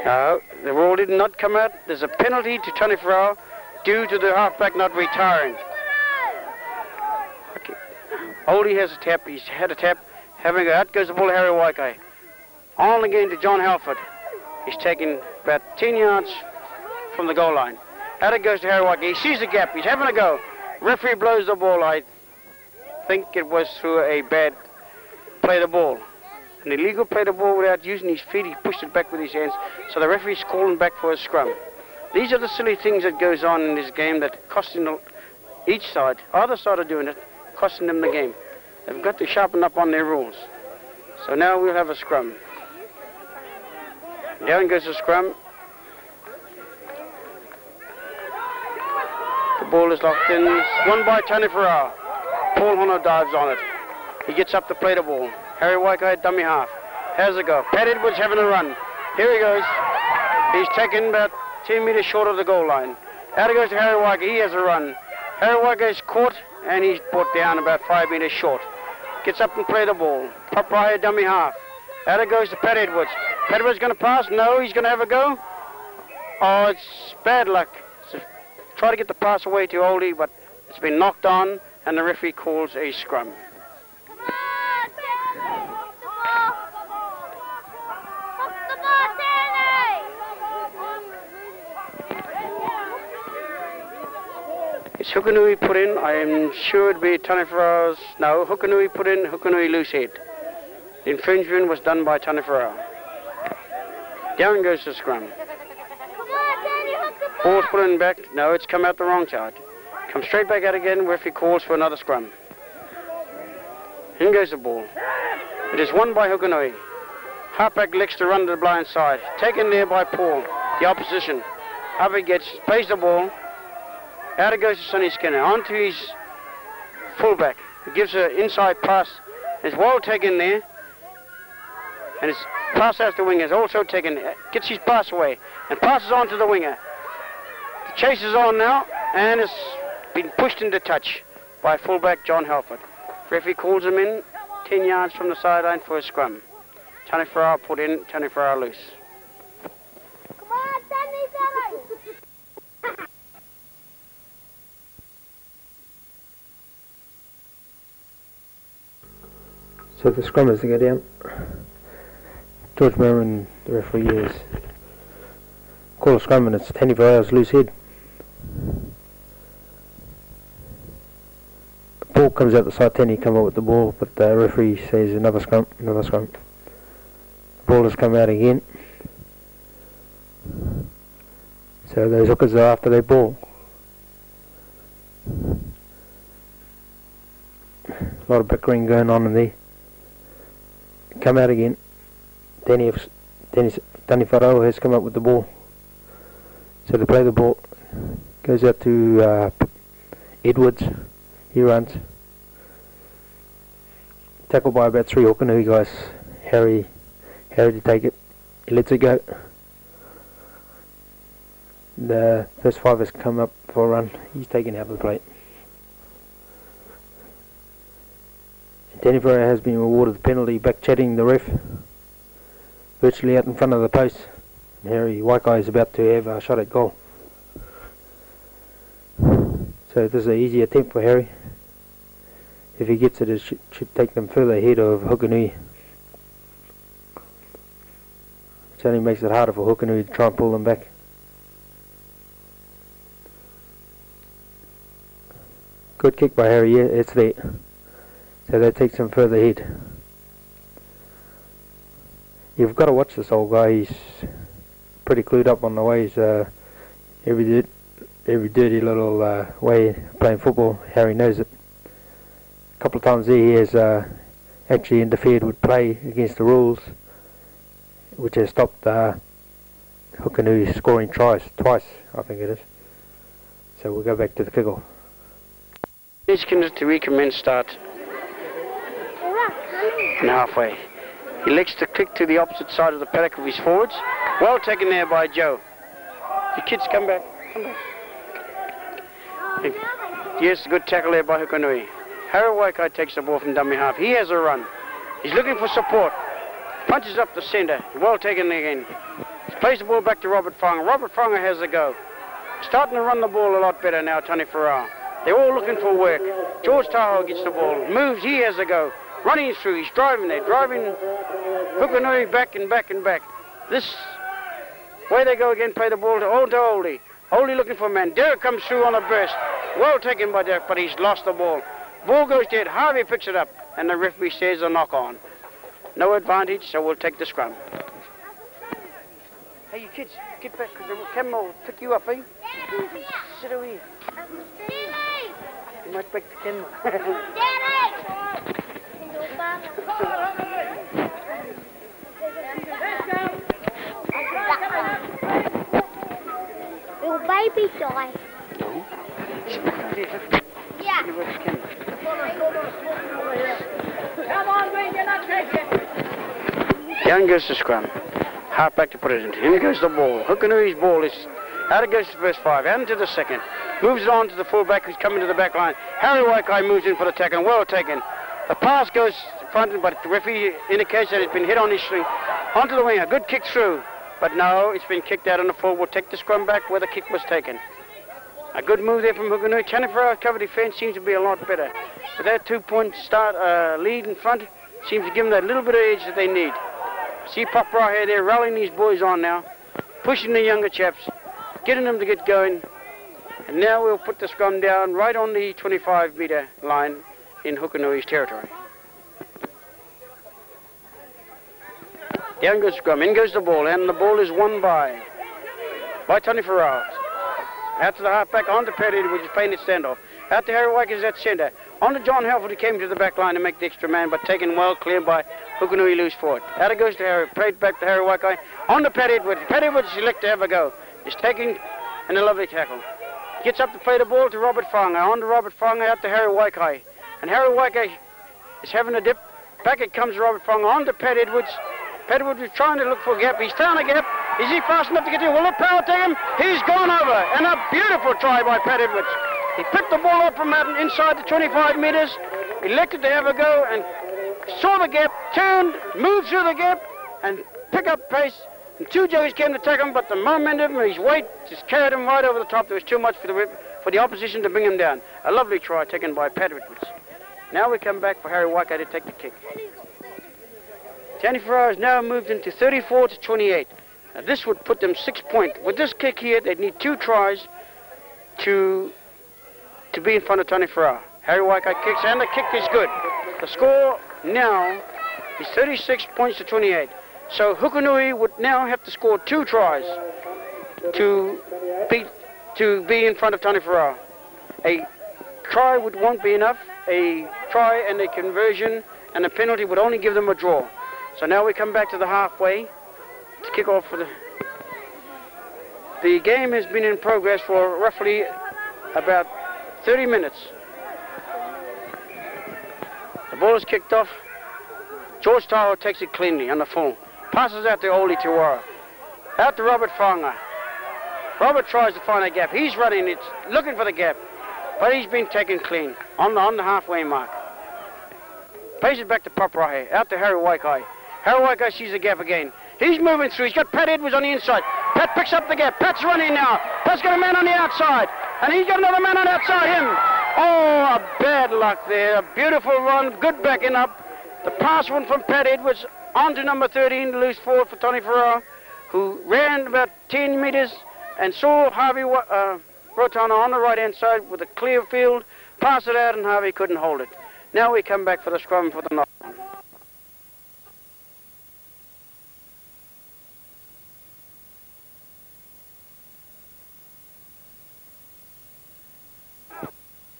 No, the ball did not come out. There's a penalty to Taniwharau due to the halfback not retiring. Oldie has a tap. He's had a tap. Having a, out goes the ball to Harry Waikai. On again to John Halford. He's taken about 10 yards from the goal line. Out it goes to Harry Waikai. He sees the gap. He's having a go. Referee blows the ball. I think it was through a bad play the ball. An illegal play the ball without using his feet. He pushed it back with his hands. So the referee's calling back for a scrum. These are the silly things that goes on in this game that the- each side, either side are doing it, costing them the game. They've got to sharpen up on their rules. So now we'll have a scrum. Down goes the scrum. The ball is locked in. Won by Taniwharau. Paul Horner dives on it. He gets up to play the ball. Harry Waikai, dummy half. Has a go. Pat Edwards having a run. Here he goes. He's taken about 10 metres short of the goal line. Out it goes to Harry Waikai. He has a run. Harry Waikai is caught and he's brought down about 5 metres short. Gets up and play the ball. Right, dummy half. Out it goes to Pat Edwards. Pat Edwards going to pass? No, he's going to have a go. Oh, it's bad luck. So try to get the pass away to Oldie, but it's been knocked on, and the referee calls a scrum. Come on, Danny! Off the ball! Off the ball, Danny! It's Hukanui put in, I am sure it'd be Taniwharau's, no, Hukanui put in, Hukanui head. The infringement was done by Taniwharao. Down goes the scrum. Ball's put in back, no, it's come out the wrong side. Come straight back out again, referee calls for another scrum. In goes the ball. It is won by Hukanui. Halfback licks to run to the blind side. Taken there by Paul, the opposition. Up gets, plays the ball. Out it goes to Sonny Skinner. Onto his fullback. He gives an inside pass. It's well taken there. And his pass out the winger is also taken. Gets his pass away. And passes on to the winger. The chase is on now. And it's been pushed into touch by fullback John Halford. Referee calls him in 10 yards from the sideline for a scrum. Taniwharau put in, Taniwharau loose. Come on, Danny, fellas. So the scrummers to go down. George Merrin, the referee, is call a scrum and it's Taniwharau's loose head. The ball comes out the side, Tanny come up with the ball, but the referee says another scrum, another scrum. The ball has come out again. So those hookers are after their ball. A lot of bickering going on in there come out again. Danny, Danny, Danny has come up with the ball. So they play the ball. Goes out to uh, Edwards. He runs. Tackled by about three Hukanui guys. Harry, Harry to take it. He lets it go. The first five has come up for a run. He's taken out of the plate. Danny has been awarded the penalty, back chatting the ref, virtually out in front of the post. And Harry Waikai is about to have a shot at goal. So this is an easy attempt for Harry. If he gets it, it should, should take them further ahead of Hukanui. Which only makes it harder for Hukanui to try and pull them back. Good kick by Harry, yeah, it's there. So that takes him further ahead. You've got to watch this old guy. He's pretty clued up on the ways. Uh, every di- every dirty little uh, way playing football. Harry knows it. A couple of times there he has uh, actually interfered with play against the rules, which has stopped uh, scoring tries twice. I think it is. So we'll go back to the kickoff. Each can to recommence start and halfway. He licks the kick to the opposite side of the paddock of his forwards. Well taken there by Joe. The kids come back. Come back. Yes, good tackle there by Hukanui. Harry Waikai takes the ball from dummy half. He has a run. He's looking for support. Punches up the centre. Well taken again. He plays the ball back to Robert Fong. Robert Fong has a go. Starting to run the ball a lot better now, Taniwharau. They're all looking for work. George Tahoe gets the ball. Moves, he has a go. Running through, he's driving there, driving Hukanui back and back and back. This way they go again, play the ball to old to Oldie. Oldie looking for a man. Derek comes through on a burst. Well taken by Derek, but he's lost the ball. Ball goes dead. Harvey picks it up, and the referee says a knock on. No advantage, so we'll take the scrum. Hey, you kids, get back, because the camera will pick you up, eh? Sit over here. You might break the camera. Danny! Will baby die? no. Yeah. Give her the camera. Come on, Green, you're not taking Down goes the scrum. Half back to put it in. In goes the ball. Hukanui's ball is out it goes to the first five, out into the second. Moves it on to the fullback who's coming to the back line. Harry Waikai moves in for the tackle. Well taken. The pass goes front, but the referee indicates that it's been hit on his string. Onto the winger. Good kick through. But no, it's been kicked out on the full. We'll take the scrum back where the kick was taken. A good move there from Hukanui. Taniwharau cover defence seems to be a lot better. But that two-point start uh, lead in front seems to give them that little bit of edge that they need. See Pop right here, they're rallying these boys on now, pushing the younger chaps, getting them to get going. And And now we'll put the scrum down right on the 25 metre line in Hukanui's territory. Down goes scrum, in goes the ball, and the ball is won by by Taniwharau. Out to the halfback, on to Petty, which is playing its standoff. Out to Harry Wakers at centre. On to John Halford, who came to the back line to make the extra man, but taken well clear by Hukanui loose forward. Out it goes to Harry, played back to Harry Wakai. On to Pat Edwards. Pat Edwards select to have a go. He's taking and a lovely tackle. Gets up to play the ball to Robert Fanga. On to Robert Fanga, out to Harry Wakai. And Harry Wakai is having a dip. Back it comes Robert Fanga. On to Pat Edwards. Pat Edwards is trying to look for a gap. He's found a gap. Is he fast enough to get there? Will the power take him? He's gone over. And a beautiful try by Pat Edwards. He picked the ball up from out inside the 25 metres, elected to have a go, and saw the gap, turned, moved through the gap, and pick up pace. And two jockeys came to take him, but the momentum and his weight just carried him right over the top. There was too much for the, for the opposition to bring him down. A lovely try taken by Pat Edwards. Now we come back for Harry Waika to take the kick. Taniwharau has now moved into 34 to 28. Now this would put them six point. With this kick here, they'd need two tries to to be in front of Taniwharau. Harry Waika kicks, and the kick is good. The score now is 36 points to 28. So Hukanui would now have to score two tries to beat to be in front of Taniwharau. A try would won't be enough. A try and a conversion and a penalty would only give them a draw. So now we come back to the halfway to kick off for the. The game has been in progress for roughly about 30 minutes. The ball is kicked off. George Tower takes it cleanly on the full. Passes out to Oli Tiwara. Out to Robert Fanga. Robert tries to find a gap. He's running it, looking for the gap. But he's been taken clean on the, on the halfway mark. Plays it back to Paprahe. Out to Harry Waikai. Harry Waikai sees the gap again. He's moving through. He's got Pat Edwards on the inside. Pat picks up the gap. Pat's running now. Pat's got a man on the outside. And he's got another man on outside him. Oh, a bad luck there. A beautiful run. Good backing up. The pass one from Pat Edwards on to number 13, the loose forward for Taniwharau, who ran about 10 metres and saw Harvey uh, Rotana on the right-hand side with a clear field. Pass it out and Harvey couldn't hold it. Now we come back for the scrum for the knock.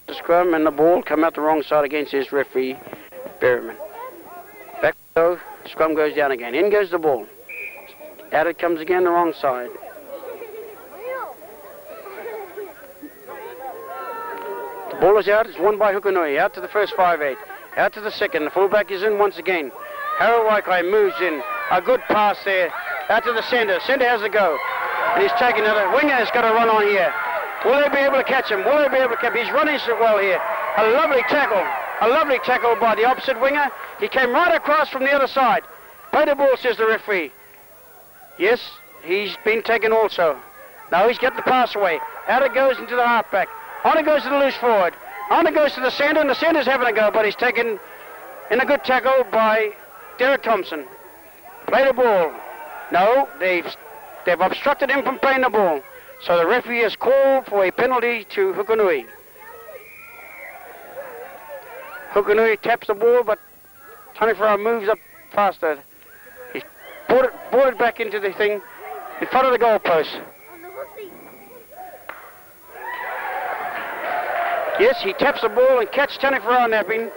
The scrum and the ball come out the wrong side against his referee, Berryman. Back go, scrum goes down again. In goes the ball. Out it comes again the wrong side. Ball is out. It's won by Hukanui. Out to the first 5-8. Out to the second. The fullback is in once again. Harold moves in. A good pass there. Out to the centre. Centre has a go. And he's taking it. Winger has got to run on here. Will they be able to catch him? Will they be able to catch him? He's running so well here. A lovely tackle. A lovely tackle by the opposite winger. He came right across from the other side. Play the ball, says the referee. Yes, he's been taken also. Now he's got the pass away. Out it goes into the halfback. On it goes to the loose forward. On it goes to the centre, and the centre's having a go, but he's taken in a good tackle by Derek Thompson. Play the ball. No, they've, they've obstructed him from playing the ball. So the referee has called for a penalty to Hukanui. Hukanui taps the ball, but Taniwharau moves up faster. He's brought it, brought it back into the thing in front of the goalpost. Yes, he taps the ball and catches Taniwharau napping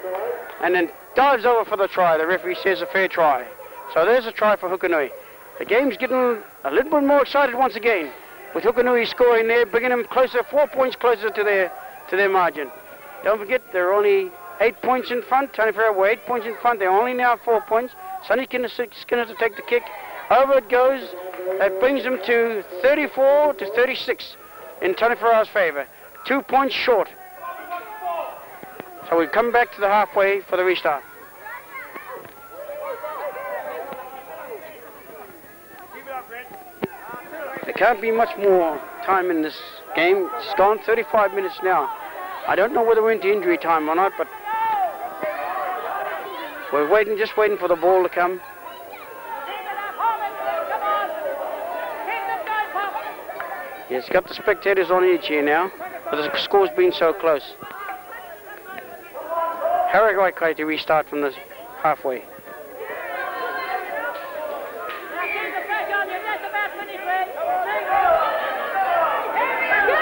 and then dives over for the try. The referee says a fair try. So there's a try for Hukanui. The game's getting a little bit more excited once again with Hukanui scoring there, bringing them closer, four points closer to their to their margin. Don't forget, they're only eight points in front. Farrar were eight points in front. They're only now four points. Sonny Skinner, to take the kick. Over it goes. That brings them to 34 to 36 in Farrar's favour. Two points short. So we come back to the halfway for the restart. There can't be much more time in this game. It's gone 35 minutes now. I don't know whether we're into injury time or not, but we're waiting, just waiting for the ball to come. Yes, got the spectators on edge here now. But the score's been so close. Harry Waikai to restart from the halfway.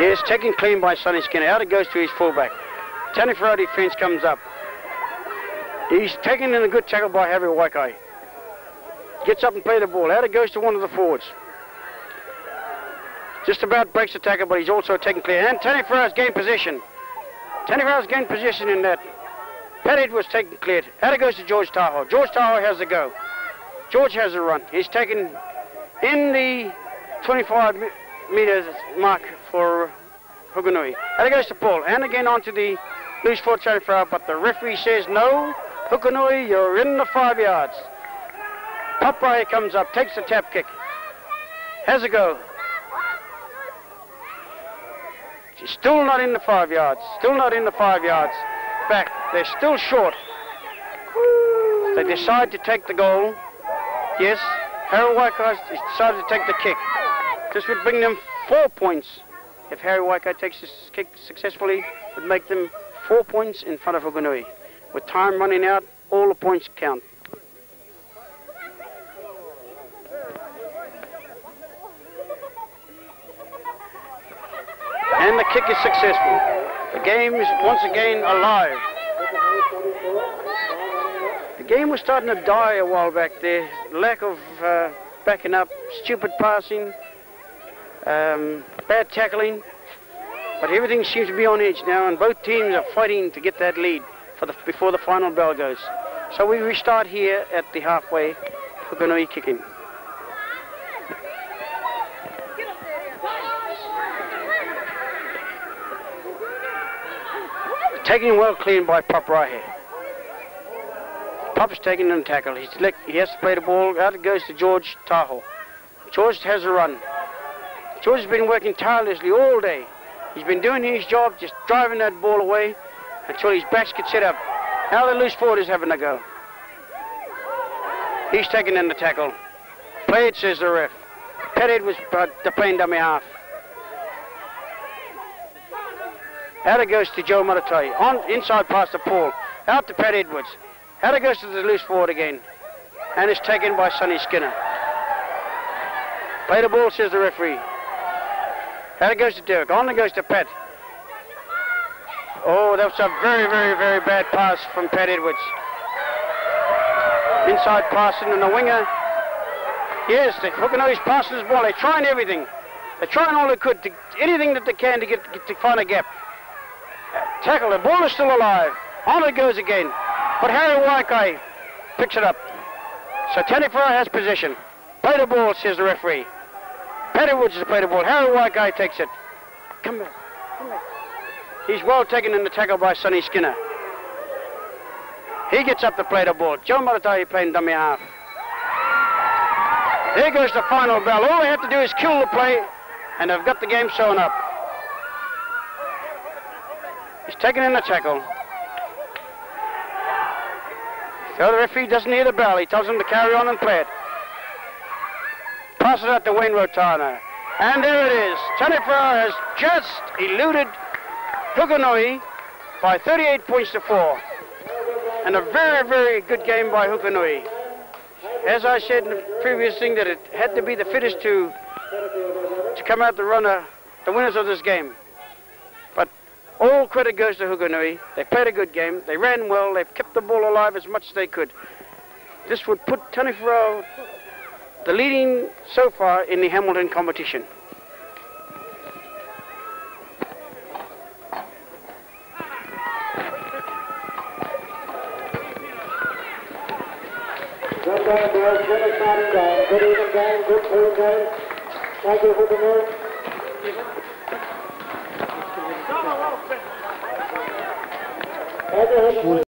Yes, taken clean by Sonny Skinner. Out it goes to his fullback. Taniwharau defence comes up. He's taken in a good tackle by Harry Waikai. Gets up and play the ball. Out it goes to one of the forwards. Just about breaks the tackle, but he's also taken clear. And Taniwharau's gained position. Tony Taniwharau's gained position in that. Pat was taken cleared. It goes to George Tahoe. George Tahoe has the go. George has a run. He's taken in the 25 metres mark for Hukanui. And it goes to Paul. And again onto the loose foot Taniwharau, but the referee says no. Hukanui, you're in the five yards. Paparai comes up, takes the tap kick. Has a go. She's still not in the five yards. Still not in the five yards. Back. They're still short. They decide to take the goal. Yes. Harry Waikai decided to take the kick. This would bring them four points. If Harry Waikai takes this kick successfully, would make them four points in front of Hukanui. With time running out, all the points count. And the kick is successful. The game is once again alive. The game was starting to die a while back there. Lack of uh, backing up, stupid passing, um, bad tackling. But everything seems to be on edge now, and both teams are fighting to get that lead for the, before the final bell goes. So we restart here at the halfway. Hukanui kicking. Taking well clean by Pop Rahe. Pop's taking in a tackle. He's lick, he has to play the ball. Out it goes to George Tahoe. George has a run. George has been working tirelessly all day. He's been doing his job, just driving that ball away until his backs get set up. Now the loose forward is having a go. He's taking in the tackle. Play it, says the ref. Pat Edwards, uh, the playing dummy half. Out it goes to Joe Maratai. On inside past the Paul. Out to Pat Edwards. Out it goes to the loose forward again. And it's taken by Sonny Skinner. Play the ball, says the referee. Out it goes to Derek. On it goes to Pat. Oh, that was a very, very, very bad pass from Pat Edwards. Inside passing and the winger. Yes, they're hooking out his passing his ball. They're trying everything. They're trying all they could, to, anything that they can to get to find a gap. Tackle, the ball is still alive. On it goes again. But Harry Waikai picks it up. So Taniwharau has possession. Play the ball, says the referee. Patty Woods has played the ball. Harry Waikai takes it. Come back. Come back. He's well taken in the tackle by Sonny Skinner. He gets up to play the ball. Joe Maratai playing dummy half. There goes the final bell. All they have to do is kill the play, and they've got the game sewn up. He's taken in the tackle. The referee doesn't hear the bell. He tells him to carry on and play it. Passes out to Wayne Rotana. And there it is. Taniwharau has just eluded Hukanui by 38 points to 4. And a very, very good game by Hukanui. As I said in the previous thing, that it had to be the fittest to to come out the runner, the winners of this game. All credit goes to Hukanui. They played a good game. They ran well. They've kept the ball alive as much as they could. This would put Taniwharau the leading so far in the Hamilton competition. Thank you for the. Thank you,